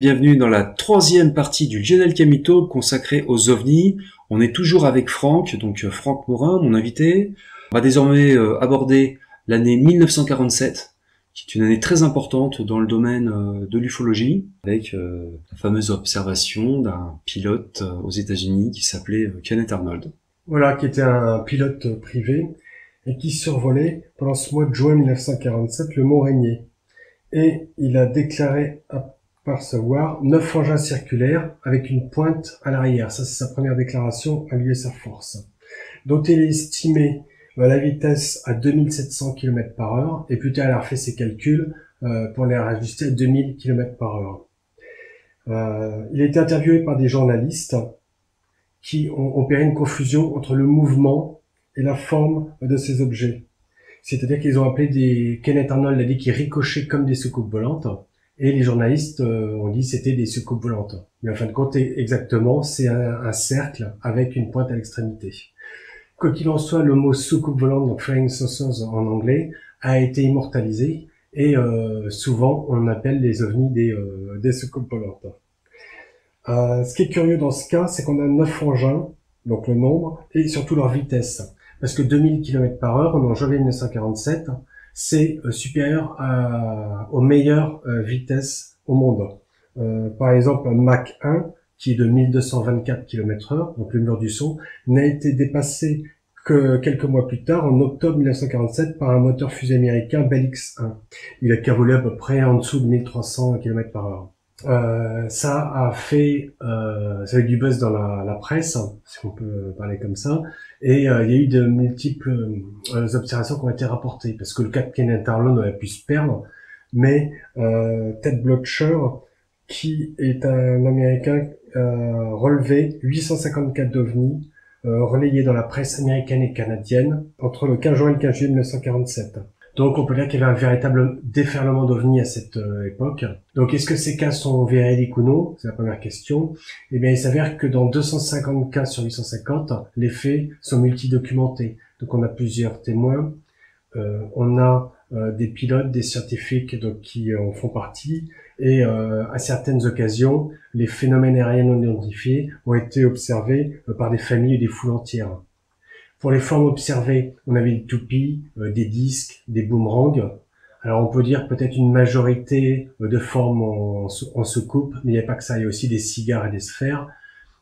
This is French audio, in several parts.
Bienvenue dans la troisième partie du Genel Camito consacrée aux ovnis. On est toujours avec Franck, donc euh, Franck Morin, mon invité. On va désormais euh, aborder l'année 1947, qui est une année très importante dans le domaine euh, de l'ufologie, avec la fameuse observation d'un pilote aux États-Unis qui s'appelait Kenneth Arnold. Voilà, qui était un pilote privé et qui survolait pendant ce mois de juin 1947 le Mont Rainier. Et il a déclaré savoir neuf engins circulaires avec une pointe à l'arrière. Ça, c'est sa première déclaration à l'US Air Force. Dont il estimé euh, la vitesse à 2700 km par heure, et plus tard, elle a refait ses calculs euh, pour les ajuster à 2000 km par heure. Euh, il a été interviewé par des journalistes qui ont opéré une confusion entre le mouvement et la forme de ces objets. C'est-à-dire qu'ils ont appelé des... Kenneth Arnold a dit qu'ils ricochaient comme des soucoupes volantes. Et les journalistes euh, ont dit c'était des soucoupes volantes. Mais en fin de compte, exactement, c'est un, cercle avec une pointe à l'extrémité. Quoi qu'il en soit, le mot soucoupe volante, donc flying saucers en anglais, a été immortalisé et euh, souvent on appelle les ovnis des, euh, des soucoupes volantes. Euh, ce qui est curieux dans ce cas, c'est qu'on a neuf engins, donc le nombre, et surtout leur vitesse. Parce que 2000 km par heure, en janvier 1947, c'est euh, supérieur à, aux meilleures euh, vitesses au monde. Euh, par exemple, un Mach 1, qui est de 1224 km heure, donc le mur du son, n'a été dépassé que quelques mois plus tard, en octobre 1947, par un moteur fusée américain Bell X-1. Il a volé à peu près en dessous de 1300 km par heure. Euh, ça a fait, euh, ça a eu du buzz dans la, la, presse, si on peut parler comme ça, et euh, il y a eu de multiples euh, observations qui ont été rapportées, parce que le cap Kenneth Arnold aurait pu se perdre, mais euh, Ted Blocher, qui est un Américain, relevé 854 d'OVNI relayés dans la presse américaine et canadienne entre le 15 juin et le 15 juillet 1947. Donc on peut dire qu'il y avait un véritable déferlement d'ovnis à cette euh, époque. Donc est-ce que ces cas sont véridiques ou non? C'est la première question. Eh bien il s'avère que dans 250 cas sur 850, les faits sont multidocumentés. Donc on a plusieurs témoins, euh, on a euh, des pilotes, des scientifiques donc, qui en font partie, et à certaines occasions, les phénomènes aériens non identifiés ont été observés par des familles et des foules entières. Pour les formes observées, on avait des toupies, euh, des disques, des boomerangs. Alors on peut dire peut-être une majorité euh, de formes en, en soucoupe, mais il n'y a pas que ça, il y a aussi des cigares et des sphères,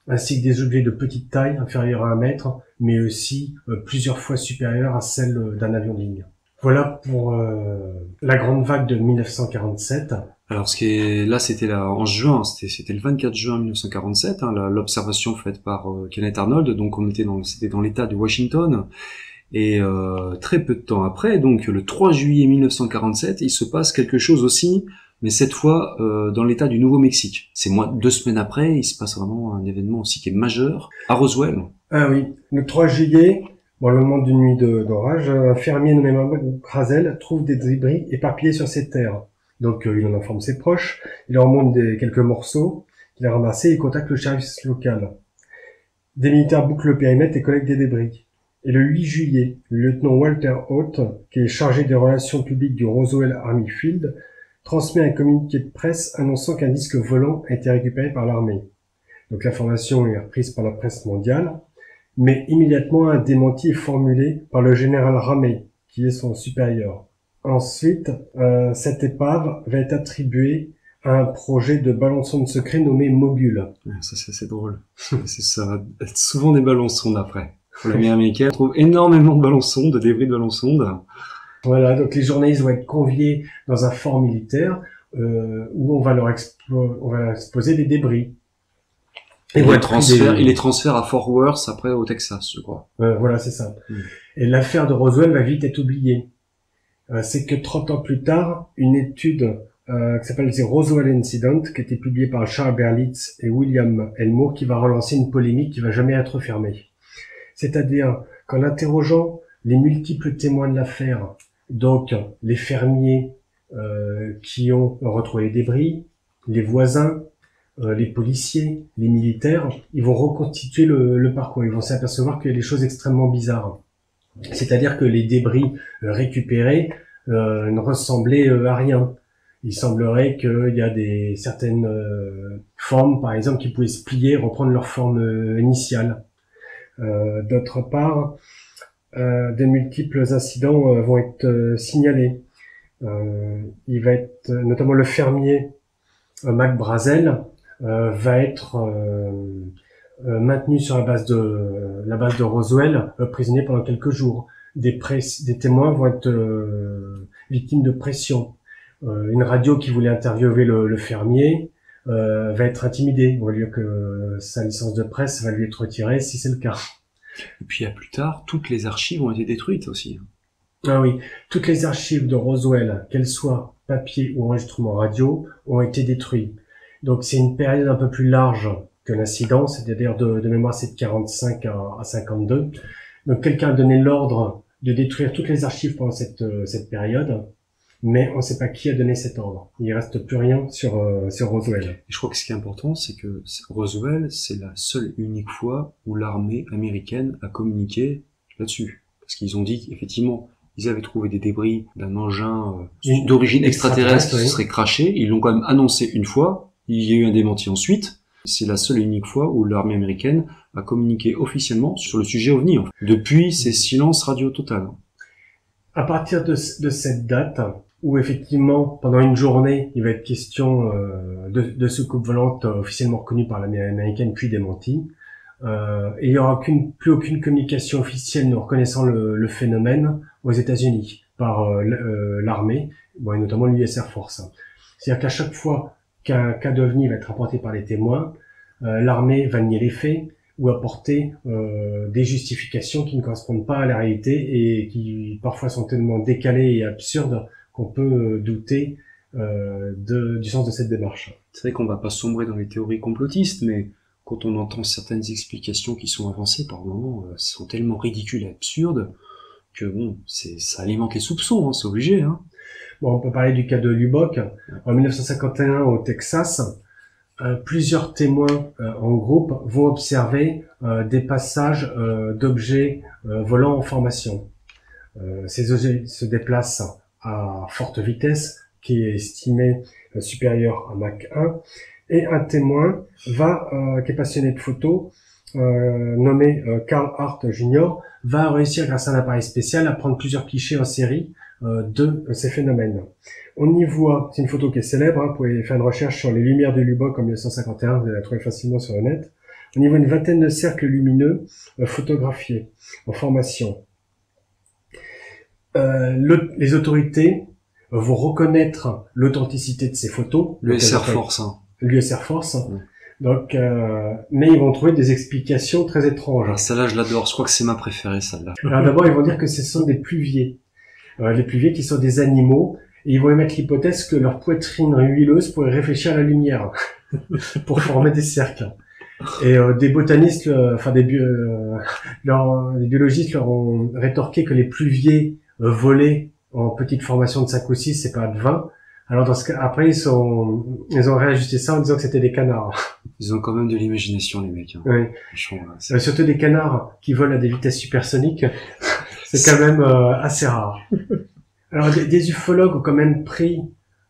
ainsi que des objets de petite taille, inférieurs à un mètre, mais aussi euh, plusieurs fois supérieurs à celles d'un avion de ligne. Voilà pour la grande vague de 1947. Alors, ce qui est là, c'était là en juin, c'était le 24 juin 1947, hein, l'observation faite par euh, Kenneth Arnold. Donc, on était dans c'était dans l'État de Washington. Et euh, très peu de temps après, donc le 3 juillet 1947, il se passe quelque chose aussi, mais cette fois euh, dans l'État du Nouveau-Mexique. C'est moi deux semaines après, il se passe vraiment un événement aussi qui est majeur à Roswell. Ah oui, le 3 juillet, Bon, le moment d'une nuit d'orage, un fermier nommé Razel trouve des débris éparpillés sur ses terres. Donc euh, il en informe ses proches, il leur montre des, quelques morceaux qu'il a ramassés et contacte le service local. Des militaires bouclent le périmètre et collectent des débris. Et le 8 juillet, le lieutenant Walter Holt, qui est chargé des relations publiques du Roswell Army Field, transmet un communiqué de presse annonçant qu'un disque volant a été récupéré par l'armée. Donc l'information est reprise par la presse mondiale, mais immédiatement un démenti est formulé par le général Ramey, qui est son supérieur. Ensuite, euh, cette épave va être attribuée à un projet de ballon sonde secret nommé Mogul. Ça, c'est assez drôle. ça va être souvent des ballons sondes après. L'armée américaine trouve énormément de ballons sondes, de débris de ballons sondes. Voilà, donc les journalistes vont être conviés dans un fort militaire euh, où on va leur on va exposer des débris. Et il, les transfère, il les transfère à Fort Worth après au Texas, je crois. Euh, voilà, c'est ça. Hmm. Et l'affaire de Roswell va vite être oubliée. Euh, c'est que 30 ans plus tard, une étude euh, qui s'appelle The Roswell Incident, qui a été publiée par Charles Berlitz et William Elmore, qui va relancer une polémique qui va jamais être fermée. C'est-à-dire qu'en interrogeant les multiples témoins de l'affaire, donc les fermiers euh, qui ont retrouvé les débris, les voisins, les policiers, les militaires, ils vont reconstituer le, le parcours. Ils vont s'apercevoir qu'il y a des choses extrêmement bizarres. C'est-à-dire que les débris euh, récupérés euh, ne ressemblaient euh, à rien. Il semblerait qu'il y a des certaines formes, par exemple, qui pouvaient se plier, reprendre leur forme initiale. D'autre part, de multiples incidents vont être signalés. il va être notamment le fermier Mac Brazel va être maintenu sur la base de la base de Roswell, euh, prisonnier pendant quelques jours. Des, des témoins vont être euh, victimes de pression. une radio qui voulait interviewer le, le fermier va être intimidée. On va dire que sa licence de presse va lui être retirée si c'est le cas. Et puis à plus tard, toutes les archives ont été détruites aussi. Ah oui, toutes les archives de Roswell, qu'elles soient papier ou enregistrement radio, ont été détruites. Donc c'est une période un peu plus large que l'incident, c'est-à-dire de, de, mémoire c'est de 45 à, 52. Donc quelqu'un a donné l'ordre de détruire toutes les archives pendant cette, euh, cette période, mais on ne sait pas qui a donné cet ordre. Il reste plus rien sur, euh, sur Roswell. je crois que ce qui est important, c'est que Roswell, c'est la seule unique fois où l'armée américaine a communiqué là-dessus. Parce qu'ils ont dit qu'effectivement, ils avaient trouvé des débris d'un engin euh, d'origine extraterrestre, qui serait craché. Ils l'ont quand même annoncé une fois. Il y a eu un démenti ensuite. C'est la seule et unique fois où l'armée américaine a communiqué officiellement sur le sujet OVNI. Depuis, c'est silence radio total. À partir de, cette date, où effectivement, pendant une journée, il va être question euh, de, de soucoupe volante officiellement reconnue par l'armée américaine puis démentie, euh, et il n'y aura plus aucune communication officielle nous reconnaissant le, phénomène aux États-Unis par euh, l'armée, bon, et notamment l'US Air Force. C'est-à-dire qu'à chaque fois qu'un cas d'OVNI va être rapporté par les témoins, euh, l'armée va nier les faits ou apporter euh, des justifications qui ne correspondent pas à la réalité et qui parfois sont tellement décalées et absurdes qu'on peut euh, douter du sens de cette démarche. C'est vrai qu'on va pas sombrer dans les théories complotistes, mais quand on entend certaines explications qui sont avancées par moments, sont tellement ridicules et absurdes que bon, ça alimente les soupçons, hein, c'est obligé. Hein. Bon, on peut parler du cas de Lubbock. En 1951, au Texas, euh, plusieurs témoins euh, en groupe vont observer euh, des passages d'objets volants en formation. ces objets se déplacent à forte vitesse, qui est estimée supérieure à Mach 1, et un témoin va, qui est passionné de photos, nommé Carl Hart Jr., va réussir grâce à un appareil spécial à prendre plusieurs clichés en série de ces phénomènes. On y voit, c'est une photo qui est célèbre, hein, vous pouvez faire une recherche sur les lumières de Lubbock en 1951, vous allez la trouver facilement sur le net. On y voit une vingtaine de cercles lumineux euh, photographiés en formation. Euh, les autorités vont reconnaître l'authenticité de ces photos. L'US Air Force. Hein. L'US Air Force. Donc, euh, mais ils vont trouver des explications très étranges. Ah, celle-là, je l'adore. Je crois que c'est ma préférée, celle-là. Alors d'abord, ils vont dire que ce sont des pluviers. Euh, les plus vieux qui sont des animaux, et ils vont émettre l'hypothèse que leur poitrine huileuse pourrait réfléchir à la lumière pour former des cercles. Et euh, des botanistes, euh, enfin des, des biologistes leur ont rétorqué que les pluviers volés en petite formation de 5 ou 6, c'est pas de 20. Alors dans ce cas, après ils sont, ils ont réajusté ça en disant que c'était des canards. Ils ont quand même de l'imagination les mecs. Hein. Oui. surtout des canards qui volent à des vitesses supersoniques. C'est quand même euh, assez rare. Alors des, ufologues ont quand même pris,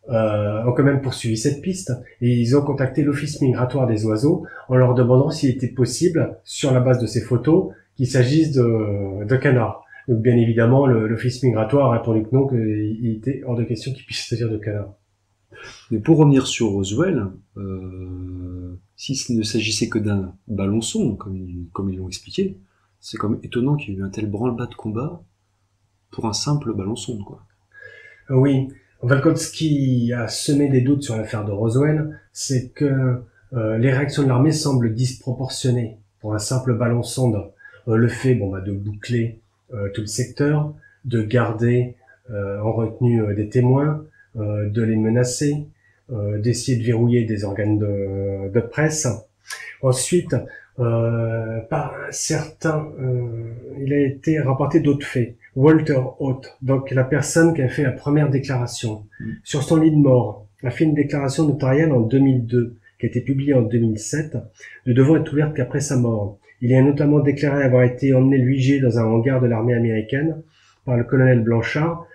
euh, ont quand même poursuivi cette piste et ils ont contacté l'office migratoire des oiseaux en leur demandant s'il était possible, sur la base de ces photos, qu'il s'agisse de, de canards. Donc bien évidemment, l'office migratoire a répondu que non, qu'il était hors de question qu'il puisse s'agir de canards. Mais pour revenir sur Roswell, euh, s'il ne s'agissait que d'un ballon son, comme, comme ils l'ont expliqué, c'est comme étonnant qu'il y ait eu un tel branle-bas de combat pour un simple ballon sonde, quoi. Euh, oui. En fait, ce qui a semé des doutes sur l'affaire de Roswell, c'est que euh, les réactions de l'armée semblent disproportionnées pour un simple ballon sonde. Euh, le fait, bon, bah, de boucler tout le secteur, de garder en retenue des témoins, de les menacer, d'essayer de verrouiller des organes de, de presse. Ensuite, euh, par certains, euh, il a été rapporté d'autres faits. Walter Hoth, donc la personne qui a fait la première déclaration, mm. sur son lit de mort, a fait une déclaration notariale en 2002, qui a été publiée en 2007, ne devant être ouverte qu'après sa mort. Il a notamment déclaré avoir été emmené lui dans un hangar de l'armée américaine par le colonel Blanchard,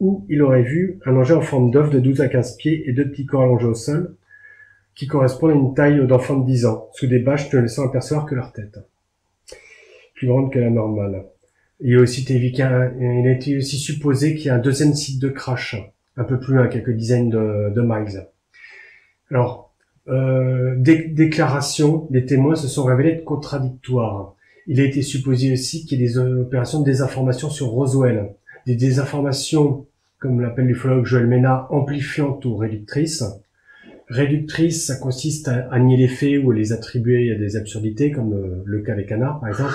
où il aurait vu un engin en forme d'œuf de 12 à 15 pieds et deux petits corps allongés au sol, qui correspondent à une taille d'enfant de 10 ans, sous des bâches ne laissant apercevoir que leur tête, plus grande que la normale. Il a aussi été, il a été aussi supposé qu'il y a un deuxième site de crash, un peu plus loin, quelques dizaines de, de miles. Alors, euh, des déclarations des témoins se sont révélées contradictoires. Il a été supposé aussi qu'il y ait des opérations de désinformation sur Roswell, des désinformations, comme l'appelle l'ufologue Joël Mena, amplifiantes ou réductrices. Réductrices, ça consiste à, nier les faits ou à les attribuer à des absurdités, comme euh, le cas des canards, par exemple.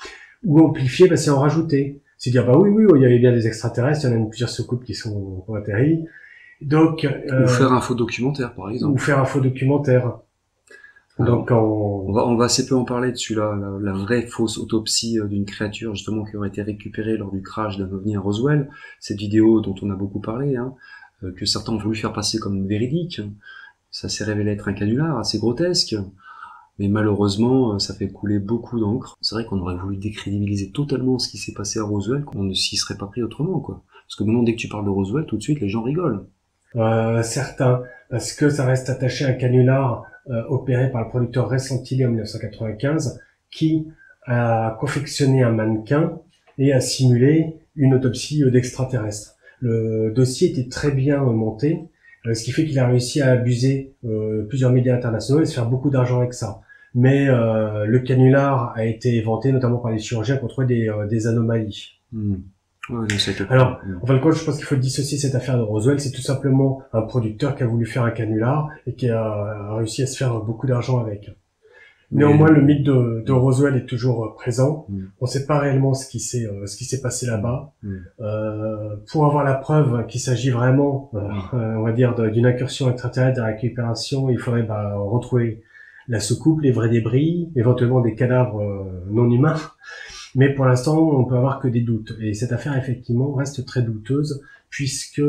ou amplifier, bah, c'est en rajouter. C'est dire, bah oui, oui, il y avait bien des extraterrestres, il y en a plusieurs soucoupes qui sont atterris. Donc, euh, ou faire un faux documentaire, par exemple. Ou faire un faux documentaire. Donc, on... va, on va assez peu en parler dessus là, la, vraie fausse autopsie euh, d'une créature justement qui aurait été récupérée lors du crash d'un ovni à Roswell. Cette vidéo dont on a beaucoup parlé, hein, que certains ont voulu faire passer comme véridique. Ça s'est révélé être un canular assez grotesque. Mais malheureusement, ça fait couler beaucoup d'encre. C'est vrai qu'on aurait voulu décrédibiliser totalement ce qui s'est passé à Roswell, qu'on ne s'y serait pas pris autrement, quoi. Parce que maintenant, dès que tu parles de Roswell, tout de suite, les gens rigolent. Euh, certains, parce que ça reste attaché à un canular euh, opéré par le producteur Ressentilli en 1995, qui a confectionné un mannequin et a simulé une autopsie d'extraterrestres. Le dossier était très bien monté, euh, ce qui fait qu'il a réussi à abuser plusieurs médias internationaux et se faire beaucoup d'argent avec ça. Mais le canular a été inventé notamment par les chirurgiens pour trouver des, anomalies. Hmm. Alors, en fin de compte, je pense qu'il faut dissocier cette affaire de Roswell. C'est tout simplement un producteur qui a voulu faire un canular et qui a réussi à se faire beaucoup d'argent avec. Néanmoins, le mythe de, de, Roswell est toujours euh, présent. Mm. On ne sait pas réellement ce qui s'est euh, ce qui s'est passé là-bas. Mm. Euh, pour avoir la preuve qu'il s'agit vraiment, euh, mm. on va dire, d'une incursion extraterrestre, de récupération, il faudrait bah, retrouver la soucoupe, les vrais débris, éventuellement des cadavres non humains. Mais pour l'instant, on peut avoir que des doutes. Et cette affaire, effectivement, reste très douteuse, puisque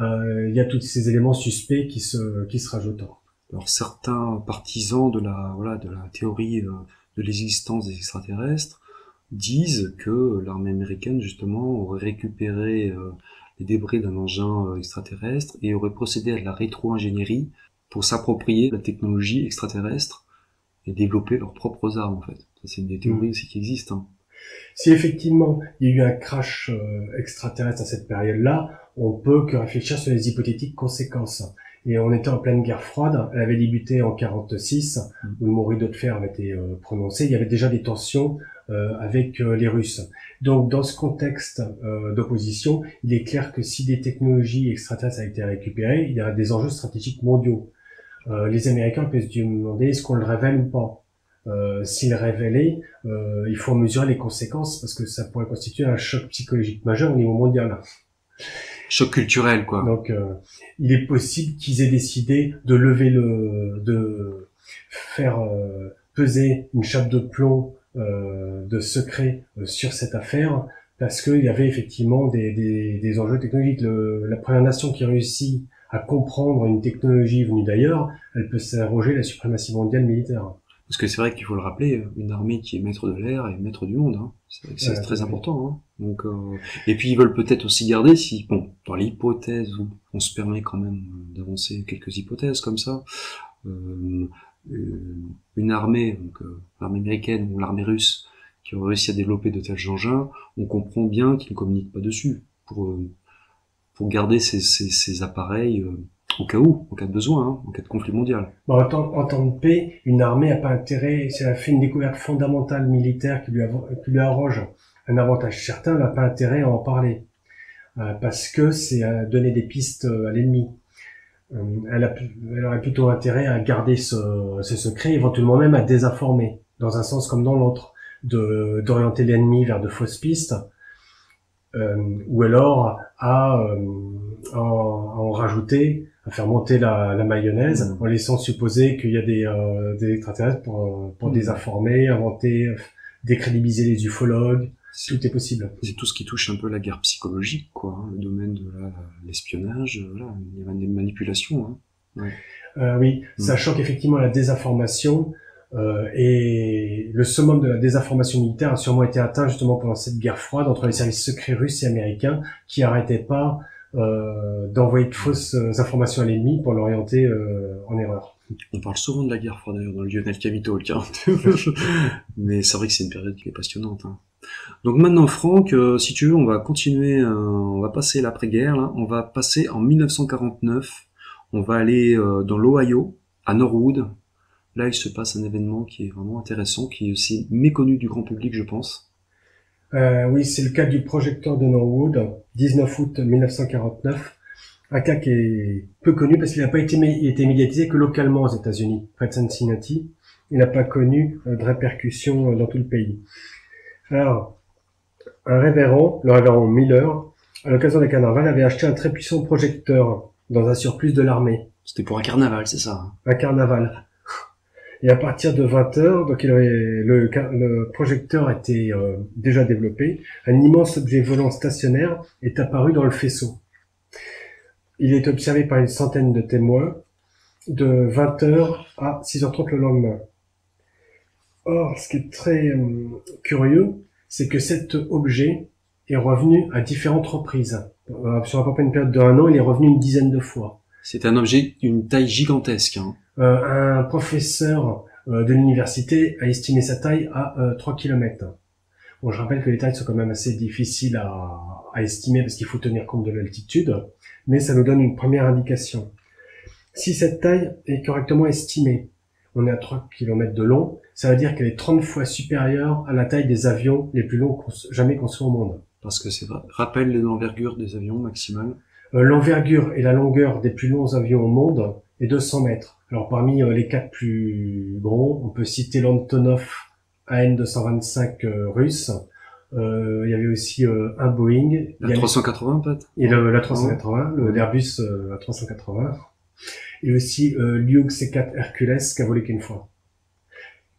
euh, il y a tous ces éléments suspects qui se, qui se rajoutent. Alors certains partisans de la, voilà, de la théorie euh, de l'existence des extraterrestres disent que l'armée américaine, justement, aurait récupéré euh, les débris d'un engin extraterrestre et aurait procédé à de la rétro-ingénierie pour s'approprier la technologie extraterrestre et développer leurs propres armes, en fait. Ça, c'est une des théories mm. aussi qui existent. Hein. Si effectivement il y a eu un crash euh, extraterrestre à cette période-là, on peut que réfléchir sur les hypothétiques conséquences. Et on était en pleine guerre froide, elle avait débuté en 46, où le mot rideau de fer avait été euh, prononcé, il y avait déjà des tensions euh, avec les Russes. Donc dans ce contexte d'opposition, il est clair que si des technologies extraterrestres ont été récupérées, il y a des enjeux stratégiques mondiaux. les Américains peuvent se demander est-ce qu'on le révèle ou pas euh, s'il révélé, euh, il faut mesurer les conséquences parce que ça pourrait constituer un choc psychologique majeur au niveau mondial. Choc culturel, quoi. Donc, euh, il est possible qu'ils aient décidé de lever le, de faire euh, peser une chape de plomb euh, de secret sur cette affaire parce qu'il y avait effectivement des, des, des enjeux technologiques. Le, la première nation qui réussit à comprendre une technologie venue d'ailleurs, elle peut s'arroger la suprématie mondiale militaire. Parce que c'est vrai qu'il faut le rappeler, une armée qui est maître de l'air est maître du monde. Hein. C'est très important. Hein. Donc, euh... et puis ils veulent peut-être aussi garder, si bon, dans l'hypothèse où on se permet quand même d'avancer quelques hypothèses comme ça, euh, une armée, donc euh, l'armée américaine ou l'armée russe, qui aurait réussi à développer de tels engins, on comprend bien qu'ils ne communiquent pas dessus pour euh, pour garder ces, ces, ces appareils euh, au cas où, en cas de besoin, hein, en cas de conflit mondial. Bon, en, temps, en, temps, de paix, une armée n'a pas intérêt, si elle a fait une découverte fondamentale militaire qui lui, qui lui arroge un avantage certain, elle n'a pas intérêt à en parler. Euh, parce que c'est à donner des pistes euh, à l'ennemi. Euh, elle, a, elle, aurait plutôt intérêt à garder ce, ce, secret, éventuellement même à désinformer, dans un sens comme dans l'autre, d'orienter l'ennemi vers de fausses pistes, euh, ou alors à, à, en rajouter à faire monter la, la mayonnaise mmh. en laissant supposer qu'il y a des, euh, des extraterrestres pour, euh, pour mmh. désinformer, inventer, décrédibiliser les ufologues. Tout est possible. C'est tout ce qui touche un peu la guerre psychologique, quoi. Hein, le domaine de l'espionnage, voilà, il y a des manipulations. Hein. Ouais. Euh, oui, mmh. sachant qu'effectivement la désinformation, Euh, et le summum de la désinformation militaire a sûrement été atteint justement pendant cette guerre froide entre les services secrets russes et américains qui arrêtaient pas euh, d'envoyer de fausses informations à l'ennemi pour l'orienter euh, en erreur. On parle souvent de la guerre froide d'ailleurs dans le Lionel Capitol, mais c'est vrai que c'est une période qui est passionnante. Hein. Donc maintenant, Franck, euh, si tu veux, on va continuer, euh, on va passer l'après-guerre. On va passer en 1949. On va aller euh, dans l'Ohio, à Norwood. Là, il se passe un événement qui est vraiment intéressant, qui est aussi méconnu du grand public, je pense. oui, c'est le cas du projecteur de Norwood, 19 août 1949. Un cas qui est peu connu parce qu'il n'a pas été, été médiatisé que localement aux États-Unis, près de Cincinnati. Il n'a pas connu de répercussions dans tout le pays. Alors, un révérend, le révérend Miller, à l'occasion des carnavals, avait acheté un très puissant projecteur dans un surplus de l'armée. C'était pour un carnaval, c'est ça hein Un carnaval. Et à partir de 20 heures, donc il le, le, projecteur était euh, déjà développé, un immense objet volant stationnaire est apparu dans le faisceau. Il est observé par une centaine de témoins de 20 heures à 6h30 le lendemain. Or, ce qui est très euh, curieux, c'est que cet objet est revenu à différentes reprises. Euh, sur à peu près une période d'un an, il est revenu une dizaine de fois. C'est un objet d'une taille gigantesque. Hein. Euh, un professeur de l'université a estimé sa taille à 3 km. Bon, je rappelle que les tailles sont quand même assez difficiles à, à estimer parce qu'il faut tenir compte de l'altitude, mais ça nous donne une première indication. Si cette taille est correctement estimée, on est à 3 km de long, ça veut dire qu'elle est 30 fois supérieure à la taille des avions les plus longs jamais conçus au monde. Parce que c'est rappelle l'envergure des avions maximale. Euh, l'envergure et la longueur des plus longs avions au monde est 200 mètres. Alors parmi euh, les quatre plus gros, on peut citer l'Antonov AN-225 euh, russe. il y avait aussi un Boeing. La 380 peut-être? Et la 380, l'Airbus A380 et aussi euh, Liug C4 Hercules qui a volé qu'une fois.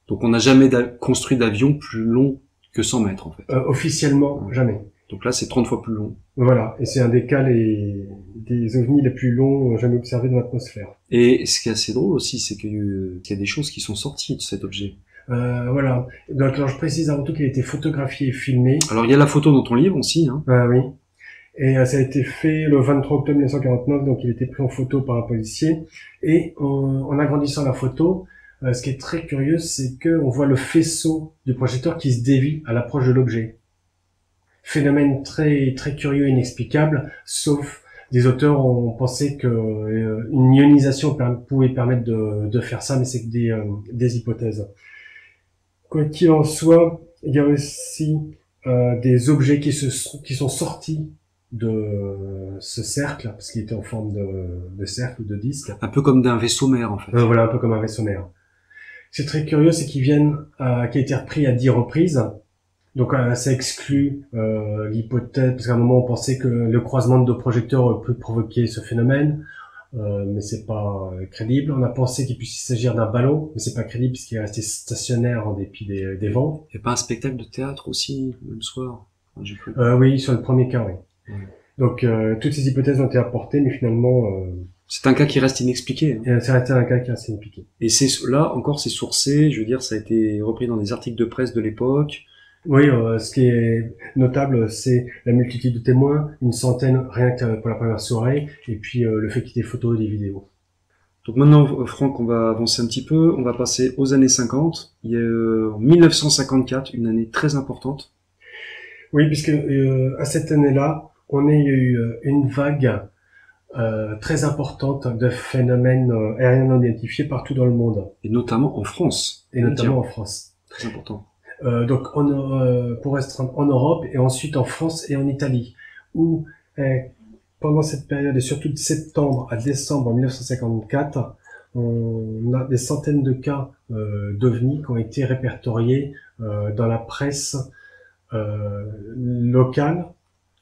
Donc on n'a jamais construit d'avion plus long que 100 mètres en fait. Euh, officiellement, jamais. Donc là c'est 30 fois plus long. Voilà, et c'est un des cas les... des ovnis les plus longs jamais observés dans l'atmosphère. Et ce qui est assez drôle aussi, c'est qu'il y a des choses qui sont sorties de cet objet. Euh, voilà. Donc alors je précise avant tout qu'il a été photographié et filmé. Alors il y a la photo dans ton livre aussi. Hein. Ah oui. Et euh, ça a été fait le 23 octobre 1949, donc il était pris en photo par un policier. Et en, agrandissant la photo, euh, ce qui est très curieux, c'est qu'on voit le faisceau du projecteur qui se dévie à l'approche de l'objet. Phénomène très très curieux inexplicable, sauf des auteurs ont pensé que euh, une ionisation pouvait permettre de, de faire ça, mais c'est que des, des hypothèses. Quoi qu'il en soit, il y a aussi des objets qui, se, qui sont sortis de ce cercle, parce qu'il était en forme de, cercle ou de disque. Un peu comme d'un vaisseau mère, en fait. Euh, voilà, un peu comme un vaisseau mère. C'est très curieux, c'est qu'ils viennent, euh, qui a été repris à dix reprises. Donc euh, ça exclut l'hypothèse, parce qu'à un moment on pensait que le croisement de deux projecteurs peut provoquer ce phénomène, mais c'est pas crédible. On a pensé qu'il puisse s'agir d'un ballon, mais c'est pas crédible puisqu'il est resté stationnaire en dépit des, des vents. Il n'y a pas un spectacle de théâtre aussi, le soir? Euh, Oui, sur le premier cas, oui. Donc euh, toutes ces hypothèses ont été apportées, mais finalement... Euh, c'est un cas qui reste inexpliqué. Hein. C'est un cas qui reste inexpliqué. Et c'est là encore, c'est sourcé. Je veux dire, ça a été repris dans des articles de presse de l'époque. Oui, euh, ce qui est notable, c'est la multitude de témoins, une centaine rien que pour la première soirée, et puis le fait qu'il y ait des photos et des vidéos. Donc maintenant, Franck, on va avancer un petit peu. On va passer aux années 50. Il y a 1954, une année très importante. Oui, puisque à cette année-là, on a eu euh, une vague euh, très importante de phénomènes euh, aériens non identifiés partout dans le monde. Et notamment en France. Et notamment en France. Très important. donc pour restreindre en Europe et ensuite en France et en Italie, où pendant cette période et surtout de septembre à décembre 1954, on a des centaines de cas euh, d'ovnis qui ont été répertoriés dans la presse locale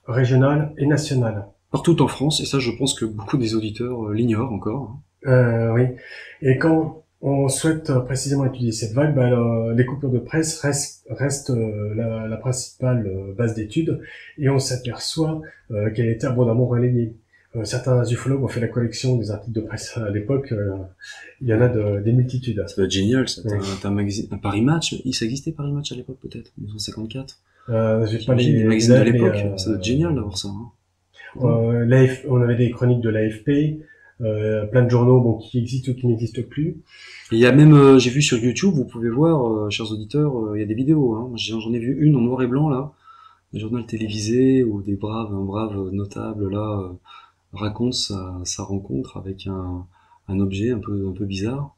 régionale et nationale. Partout en France, et ça je pense que beaucoup des auditeurs euh, l'ignorent encore. Euh, oui. Et quand on souhaite euh, précisément étudier cette vague, bah, les coupures de presse restent, la, la, principale base d'études et on s'aperçoit qu'elle était abondamment relayée. Euh, certains ufologues ont fait la collection des articles de presse à l'époque. euh, il y en a de- des multitudes. Ça doit être génial, ça. T'as Oui. t'as un magazine, un Paris Match. Il, ça existait Paris Match à l'époque, peut-être, 1954. Euh, j'ai pas les, les magazines de l'époque. euh, Ça doit être génial d'avoir ça. Hein. Euh, l'AF on avait des chroniques de l'AFP, euh, plein de journaux bon, qui existent ou qui n'existent plus. Il y a même, euh, j'ai vu sur YouTube, vous pouvez voir, euh, chers auditeurs, il y a des vidéos. Hein. J'en ai vu une en noir et blanc là, un journal télévisé où des braves, un brave notable là raconte sa, sa rencontre avec un, un objet un peu un peu bizarre.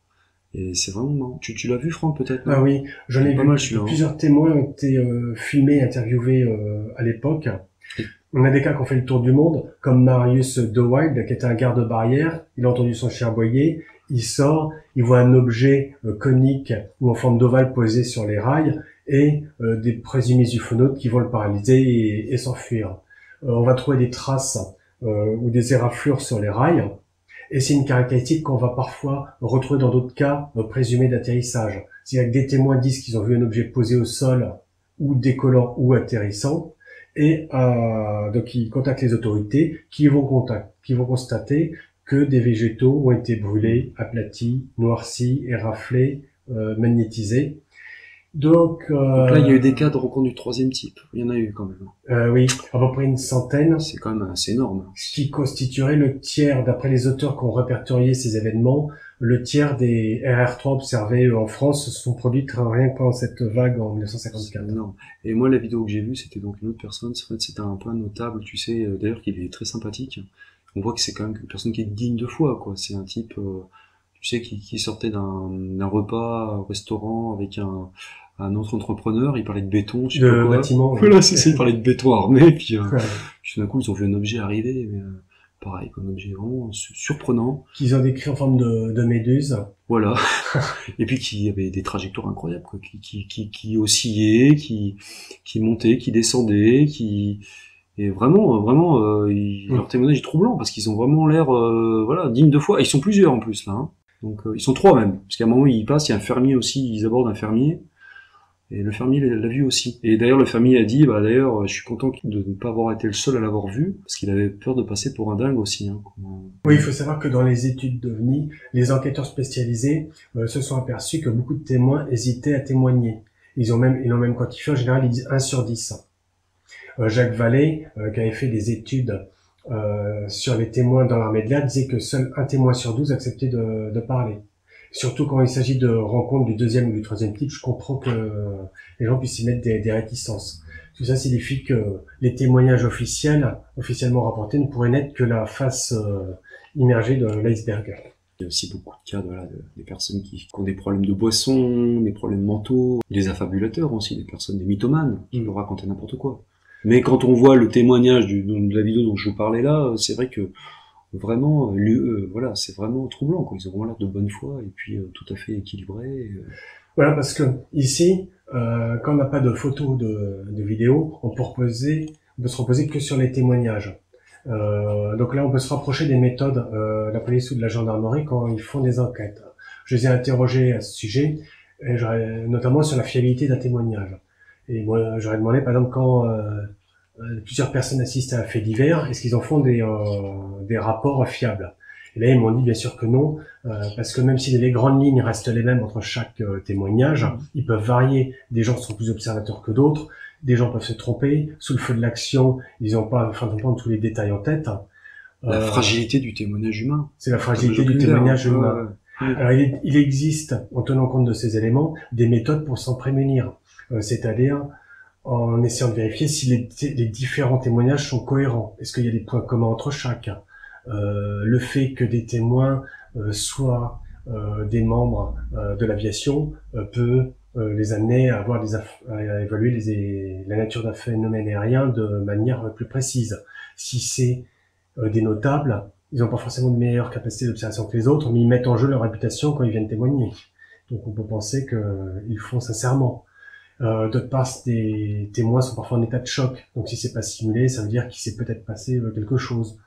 Et c'est vraiment marrant. Tu, tu l'as vu Franck peut-être Ah oui, j'en ai Pas vu mal, hein. plusieurs témoins ont été euh, filmés, interviewés euh, à l'époque. On a des cas qui ont fait le tour du monde, comme Marius De Wild, qui était un garde-barrière. Il a entendu son chien aboyer. Il sort, il voit un objet euh, conique ou en forme d'ovale posé sur les rails et euh, des présumés ufonautes qui vont le paralyser et, et s'enfuir. Euh, on va trouver des traces euh, ou des éraflures sur les rails. Et c'est une caractéristique qu'on va parfois retrouver dans d'autres cas euh, présumés d'atterrissage. C'est-à-dire que des témoins disent qu'ils ont vu un objet posé au sol ou décollant ou atterrissant, et euh, donc ils contactent les autorités qui vont, qui vont constater que des végétaux ont été brûlés, aplatis, noircis, éraflés, euh, magnétisés. Donc, euh, Donc là, il y a eu des cas de rencontre du troisième type. Il y en a eu quand même. euh, oui, à peu près une centaine, C'est quand même assez énorme. ce qui constituerait le tiers, d'après les auteurs qui ont répertorié ces événements, le tiers des RR3 observés en France se sont produits rien que pendant cette vague en C'est 1954. énorme. Et moi, la vidéo que j'ai vue, c'était donc une autre personne. En fait, c'était un point notable, tu sais, euh, d'ailleurs, qu'il est très sympathique. On voit que c'est quand même une personne qui est digne de foi, quoi. C'est un type, euh, tu sais, qui, qui sortait d'un d'un repas au restaurant avec un, un autre entrepreneur. Il parlait de béton, je sais pas De quoi. bâtiments. Voilà, c'est ça, il parlait de béton armé, puis, euh, Ouais. puis tout d'un coup, ils ont vu un objet arriver, mais, euh, pareil, un objet vraiment su- surprenant. qu'ils ont décrit en forme de, de méduse. Voilà. Et puis qui avait des trajectoires incroyables, quoi. Qui, qui, qui, qui oscillaient, qui, qui montaient, qui descendaient, qui, et vraiment, vraiment, euh, ils- Mm. leur témoignage est troublant parce qu'ils ont vraiment l'air, euh, voilà, dignes de foi. Et Ils sont plusieurs en plus là. hein. Donc euh, ils sont trois même, parce qu'à un moment ils passent, il y a un fermier aussi, ils abordent un fermier. Et le fermier l'a vu aussi. Et d'ailleurs, le fermier a dit, bah d'ailleurs, je suis content de ne pas avoir été le seul à l'avoir vu, parce qu'il avait peur de passer pour un dingue aussi. Hein. Oui, il faut savoir que dans les études d'OVNI, les enquêteurs spécialisés euh, se sont aperçus que beaucoup de témoins hésitaient à témoigner. Ils ont même, ils l'ont même quantifié, en général, ils disent 1 sur 10. Euh, Jacques Vallée, euh, qui avait fait des études sur les témoins dans l'armée de l'air, disait que seul un témoin sur 12 acceptait de, de parler. Surtout quand il s'agit de rencontres du deuxième ou du troisième type, je comprends que euh, les gens puissent y mettre des, des réticences. Tout ça signifie que les témoignages officiels, officiellement rapportés, ne pourraient n'être que la face euh, immergée de l'iceberg. Il y a aussi beaucoup de cas voilà, de, des personnes qui, qui ont des problèmes de boisson, des problèmes mentaux, des affabulateurs aussi, des personnes, des mythomanes, qui Mm. peuvent raconter n'importe quoi. Mais quand on voit le témoignage du, de la vidéo dont je vous parlais là, c'est vrai que vraiment, euh, lui, euh, voilà, c'est vraiment troublant. Quoi. Ils ont l'air de bonne foi et puis euh, tout à fait équilibrés. euh. Voilà, parce que ici, euh, quand on n'a pas de photos de, de vidéos, on peut reposer, on peut se reposer que sur les témoignages. Euh, donc là, on peut se rapprocher des méthodes de la police ou de la gendarmerie quand ils font des enquêtes. Je les ai interrogés à ce sujet, et notamment sur la fiabilité d'un témoignage. Et moi, j'aurais demandé, par exemple, quand plusieurs personnes assistent à un fait divers, est-ce qu'ils en font des, euh, des rapports fiables? Et là, ils m'ont dit bien sûr que non, euh, parce que même si les grandes lignes restent les mêmes entre chaque euh, témoignage, ils peuvent varier. Des gens sont plus observateurs que d'autres, des gens peuvent se tromper. Sous le feu de l'action, ils n'ont pas, enfin, pas tous les détails en tête. La Euh, fragilité du témoignage humain. c'est la fragilité du témoignage hein. humain. Alors, il, il existe, en tenant compte de ces éléments, des méthodes pour s'en prémunir. Euh, C'est-à-dire en essayant de vérifier si les, les différents témoignages sont cohérents. Est-ce qu'il y a des points communs entre chacun? Euh, Le fait que des témoins euh, soient euh, des membres euh, de l'aviation euh, peut euh, les amener à avoir des à évaluer les, la nature d'un phénomène aérien de manière plus précise. Si c'est des notables, ils n'ont pas forcément de meilleure capacité d'observation que les autres, mais ils mettent en jeu leur réputation quand ils viennent témoigner. Donc on peut penser qu'ils font sincèrement. Euh, D'autre part, des témoins sont parfois en état de choc. Donc si c'est pas simulé, ça veut dire qu'il s'est peut-être passé euh, quelque chose.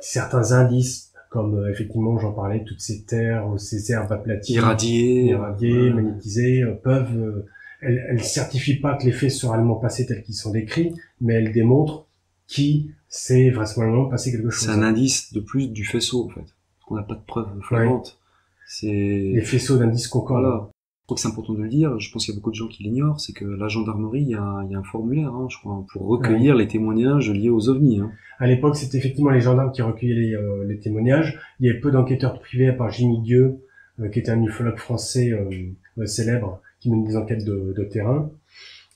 Certains indices, comme euh, effectivement j'en parlais, toutes ces terres ou ces herbes aplaties, Irradié. irradiées, ouais. magnétisées, euh, peuvent... euh, elles, elles certifient pas que les faits sont réellement passés tels qu'ils sont décrits, mais elles démontrent qui s'est vraisemblablement passé quelque chose. C'est un indice de plus du faisceau, en fait. On n'a pas de preuves flagrantes. C'est Les faisceaux d'indices concordants. Je crois que c'est important de le dire. Je pense qu'il y a beaucoup de gens qui l'ignorent. C'est que la gendarmerie, il y a un, il y a un formulaire, hein, je crois, pour recueillir les témoignages liés aux ovnis. Hein. À l'époque, c'était effectivement les gendarmes qui recueillaient les, euh, les témoignages. Il y avait peu d'enquêteurs privés, à part Jimmy Dieu, euh, qui était un ufologue français euh, célèbre, qui menait des enquêtes de, de terrain.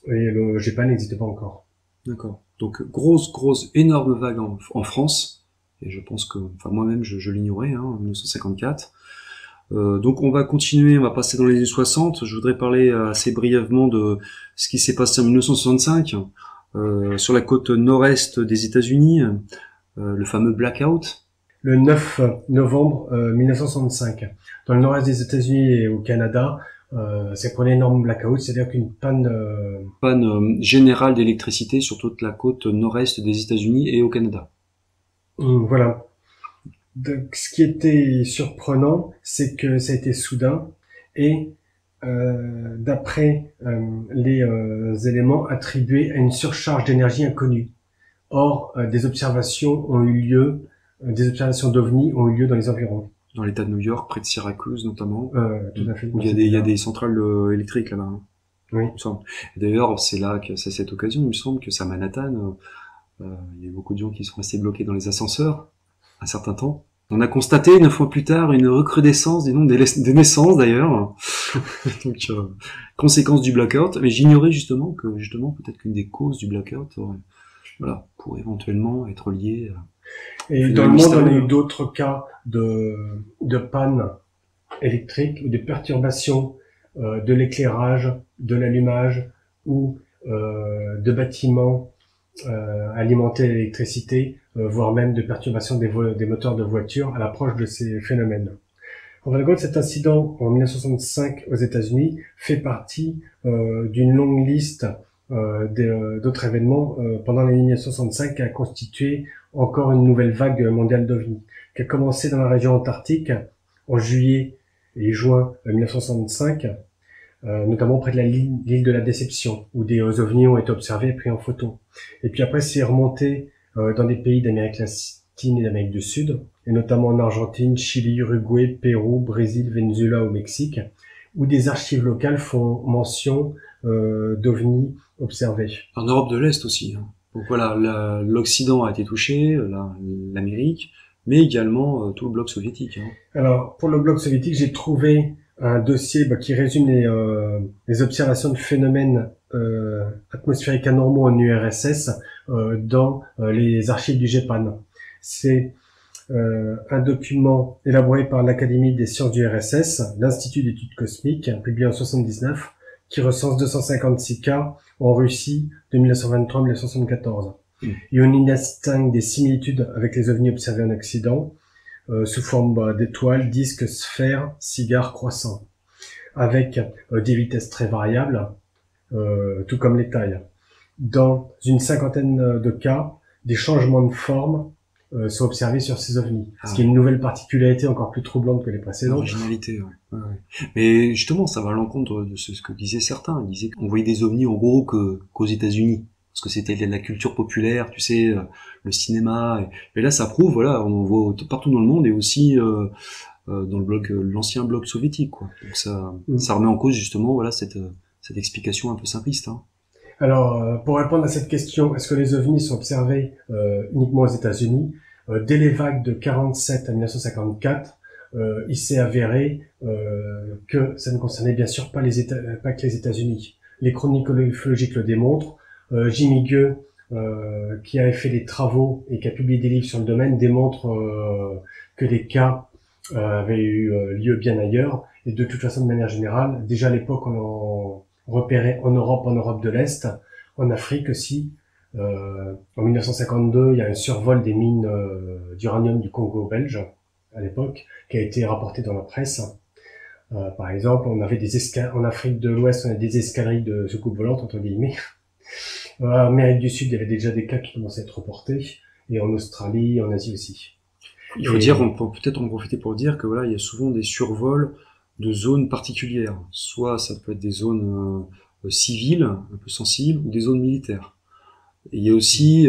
Et le GEPAN n'existait pas encore. D'accord. Donc grosse, grosse, énorme vague en, en France. Et je pense que, enfin moi-même, je, je l'ignorais hein, en 1954. Euh, donc on va continuer, on va passer dans les années 60. Je voudrais parler assez brièvement de ce qui s'est passé en 1965 euh, sur la côte nord-est des États-Unis, euh, le fameux blackout. Le 9 novembre euh, 1965, dans le nord-est des États-Unis et au Canada, euh, c'est pour l'énorme blackout, c'est-à-dire qu'une panne euh, Panne euh, générale d'électricité sur toute la côte nord-est des États-Unis et au Canada. Voilà. Donc, ce qui était surprenant, c'est que ça a été soudain et euh, d'après euh, les euh, éléments attribués à une surcharge d'énergie inconnue. Or, euh, des observations ont eu lieu, euh, des observations d'OVNI ont eu lieu dans les environs. Dans l'État de New York, près de Syracuse notamment. Euh, tout à fait. Où il y a des, il y a des centrales électriques là-bas. hein, Oui. D'ailleurs, c'est là que c'est cette occasion, il me semble que à Manhattan. il y a eu beaucoup de gens qui sont restés bloqués dans les ascenseurs un certain temps. On a constaté neuf fois plus tard une recrudescence du nombre des, naissances d'ailleurs. Donc, euh, conséquence du blackout. Mais j'ignorais justement que justement peut-être qu'une des causes du blackout, voilà, pourrait éventuellement être liée. à- Et Le dans le monde, on a eu d'autres cas de, de panne électrique ou de perturbation euh, de l'éclairage, de l'allumage ou euh, de bâtiments euh, alimentés à l'électricité, euh, voire même de perturbation des, moteurs de voitures à l'approche de ces phénomènes. En fin de compte, cet incident en 1965 aux États-Unis fait partie euh, d'une longue liste euh, de- d'autres événements euh, pendant l'année 1965 qui a constitué encore une nouvelle vague mondiale d'OVNI, qui a commencé dans la région antarctique en juillet et juin euh, 1965, euh, notamment près de la ligne- l'île de la Déception, où des euh, ovnis ont été observés et pris en photo. Et puis après, c'est remonté euh, dans des pays d'Amérique latine et d'Amérique du Sud, et notamment en Argentine, Chili, Uruguay, Pérou, Brésil, Venezuela au Mexique, où des archives locales font mention euh, d'ovnis observés. En Europe de l'Est aussi. hein. Donc voilà, la- l'Occident a été touché, la- l'Amérique, mais également euh, tout le bloc soviétique. hein. Alors, pour le bloc soviétique, j'ai trouvé un dossier bah, qui résume les, euh, les observations de phénomènes euh, atmosphériques anormaux en URSS euh, dans euh, les archives du GEPAN. C'est euh, un document élaboré par l'Académie des sciences du RSS, l'Institut d'études cosmiques, publié en 79, qui recense 256 cas en Russie de 1923-1974. Mm. Et on y distingue des similitudes avec les ovnis observés en Occident, sous forme bah, d'étoiles, disques, sphères, cigares croissants, avec euh, des vitesses très variables, euh, tout comme les tailles. Dans une cinquantaine de cas, des changements de forme euh, sont observés sur ces ovnis, Ah. ce qui est une nouvelle particularité encore plus troublante que les précédentes. L'originalité, ouais. Ouais, ouais. Mais justement, ça va à l'encontre de ce, ce que disaient certains. Ils disaient qu'on voyait des ovnis en gros que, qu'aux États-Unis. Parce que c'était la culture populaire, tu sais, euh, le cinéma. Et, et là, ça prouve, voilà, on en voit partout dans le monde et aussi euh, euh, dans le bloc, euh, l'ancien bloc soviétique, quoi. Donc ça, Mm. ça remet en cause justement, voilà, cette, cette explication un peu simpliste. Hein. Alors, pour répondre à cette question, est-ce que les ovnis sont observés euh, uniquement aux États-Unis? Euh, Dès les vagues de 47 à 1954, euh, il s'est avéré euh, que ça ne concernait bien sûr pas, les États, pas que les États-Unis. Les chroniques ufologiques le démontrent. Euh, Jimmy Gueux, euh, qui avait fait des travaux et qui a publié des livres sur le domaine, démontre euh, que les cas avaient eu lieu bien ailleurs. Et de toute façon, de manière générale, déjà à l'époque, on en repérait en Europe, en Europe de l'Est, en Afrique aussi. Euh, en 1952, il y a un survol des mines d'uranium du Congo belge à l'époque, qui a été rapporté dans la presse. Euh, par exemple, on avait des en Afrique de l'Ouest, on a des escadrilles de soucoupes volantes entre guillemets. Euh, en Amérique du Sud, il y avait déjà des cas qui commençaient à être reportés, et en Australie, en Asie aussi. Il faut Et- dire, on peut peut-être en profiter pour dire que voilà, il y a souvent des survols de zones particulières. Soit ça peut être des zones euh, civiles, un peu sensibles, ou des zones militaires. il y a aussi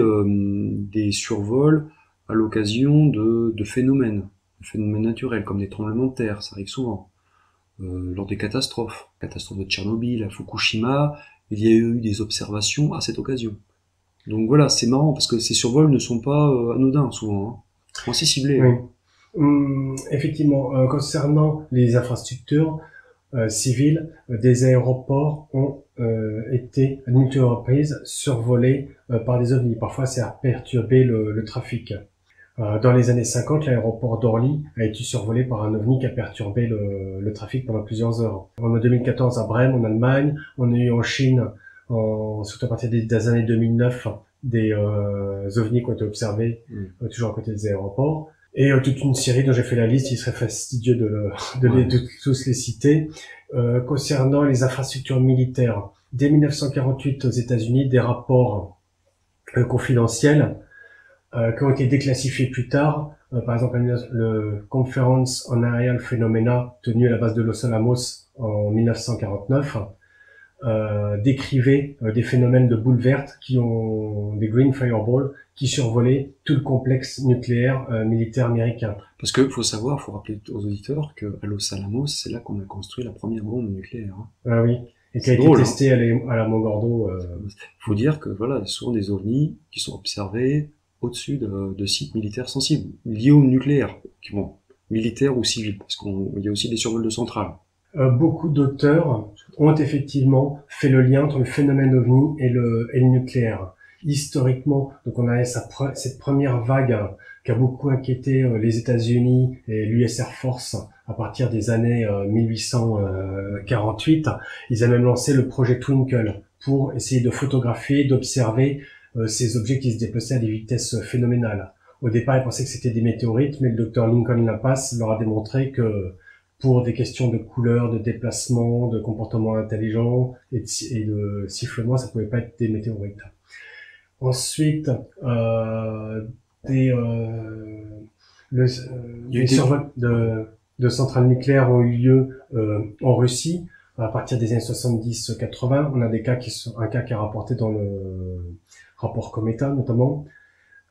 des survols à l'occasion de, de phénomènes, de phénomènes naturels comme des tremblements de terre, ça arrive souvent. Euh, lors des catastrophes, catastrophe de Tchernobyl, à Fukushima, il y a eu des observations à cette occasion. Donc voilà, c'est marrant parce que ces survols ne sont pas euh, anodins souvent, hein. ciblés. Oui. Hum, effectivement, euh, concernant les infrastructures civiles, des aéroports ont été à une reprises survolés par des ovnis. Parfois, a perturbé le, le trafic. Euh, dans les années 50, l'aéroport d'Orly a été survolé par un ovni qui a perturbé le, le, trafic pendant plusieurs heures. En 2014 à Brême, en Allemagne, on a eu en Chine, en, surtout à partir des, années 2009, des euh, ovnis qui ont été observés, mm. euh, toujours à côté des aéroports. Et euh, toute une série dont j'ai fait la liste, il serait fastidieux de, le, de, les, de tous les citer. Euh, concernant les infrastructures militaires, dès 1948 aux États-Unis, des rapports confidentiels euh, qui ont été déclassifiés plus tard. Euh, par exemple, le Conference on Aerial Phenomena, tenu à la base de Los Alamos en 1949, euh, décrivait des phénomènes de boules vertes qui ont des green fireball qui survolaient tout le complexe nucléaire militaire américain. Parce que faut savoir, faut rappeler aux auditeurs que à Los Alamos, c'est là qu'on a construit la première bombe nucléaire. Hein. Ah oui. Et qui a été testée hein. à, la Mogordo. Euh... Faut dire que voilà, ce sont des ovnis qui sont observés au-dessus de, sites militaires sensibles, liés au nucléaire, qui vont militaires ou civils, parce qu'il y a aussi des survols de centrales. Euh, beaucoup d'auteurs ont effectivement fait le lien entre le phénomène ovni et le, nucléaire. Historiquement, donc on a cette première vague qui a beaucoup inquiété euh, les États-Unis et l'US Air Force à partir des années 1848. Euh, Ils ont même lancé le projet Twinkle pour essayer de photographier, d'observer ces objets qui se déplaçaient à des vitesses phénoménales. Au départ, ils pensaient que c'était des météorites, mais le docteur Lincoln Lapace leur a démontré que pour des questions de couleur, de déplacement, de comportement intelligent et de, sifflement, ça pouvait pas être des météorites. Ensuite, euh, des, euh, le, euh, survols de, de, centrales nucléaires ont eu lieu euh, en Russie à partir des années 70-80. On a des cas qui sont un cas qui est rapporté dans le rapport Cometa notamment.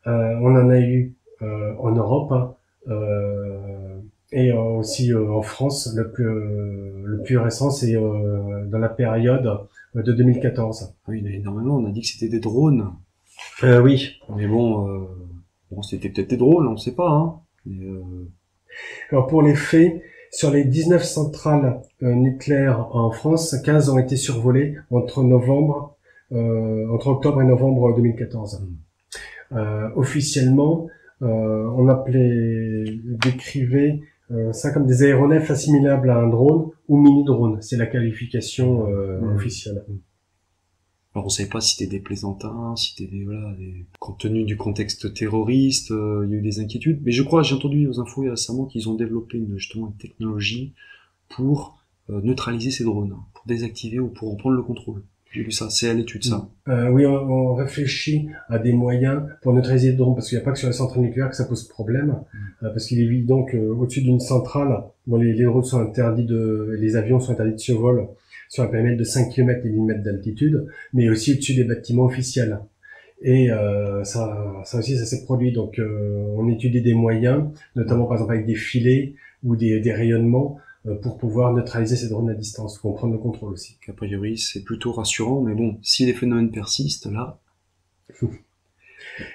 Euh, on en a eu euh, en Europe hein, euh, et aussi en France. Le plus, le plus récent, c'est dans la période de 2014. Oui, normalement, on a dit que c'était des drones. oui. Mais bon, bon c'était peut-être des drones, on ne sait pas. Hein. Alors pour les faits, sur les 19 centrales nucléaires en France, 15 ont été survolées entre novembre entre octobre et novembre 2014. Mm. Euh, officiellement, euh, on appelait, décrivait ça comme des aéronefs assimilables à un drone ou mini-drone. C'est la qualification mm. officielle. Mm. Alors on savait pas si c'était des plaisantins, si c'était des voilà, des... compte tenu du contexte terroriste, il y a eu des inquiétudes. Mais je crois, j'ai entendu aux infos récemment qu'ils ont développé une, justement une technologie pour neutraliser ces drones, pour désactiver ou pour en prendre le contrôle. J'ai vu ça, c'est à l'étude ça. Euh, oui, on, réfléchit à des moyens pour neutraliser le drone, parce qu'il n'y a pas que sur les centrales nucléaires que ça pose problème, mm. euh, parce qu'il est évident qu'au-dessus d'une centrale, bon, les, les drones sont interdits de, les avions sont interdits de survol sur un périmètre de 5 km et 1000 mètres d'altitude, mais aussi au-dessus des bâtiments officiels. Et euh, ça, ça aussi, ça s'est produit. Donc, euh, on étudie des moyens, notamment par exemple avec des filets ou des, des rayonnements euh, pour pouvoir neutraliser ces drones à distance, pour prendre le contrôle aussi. A priori, c'est plutôt rassurant, mais bon, si les phénomènes persistent, là...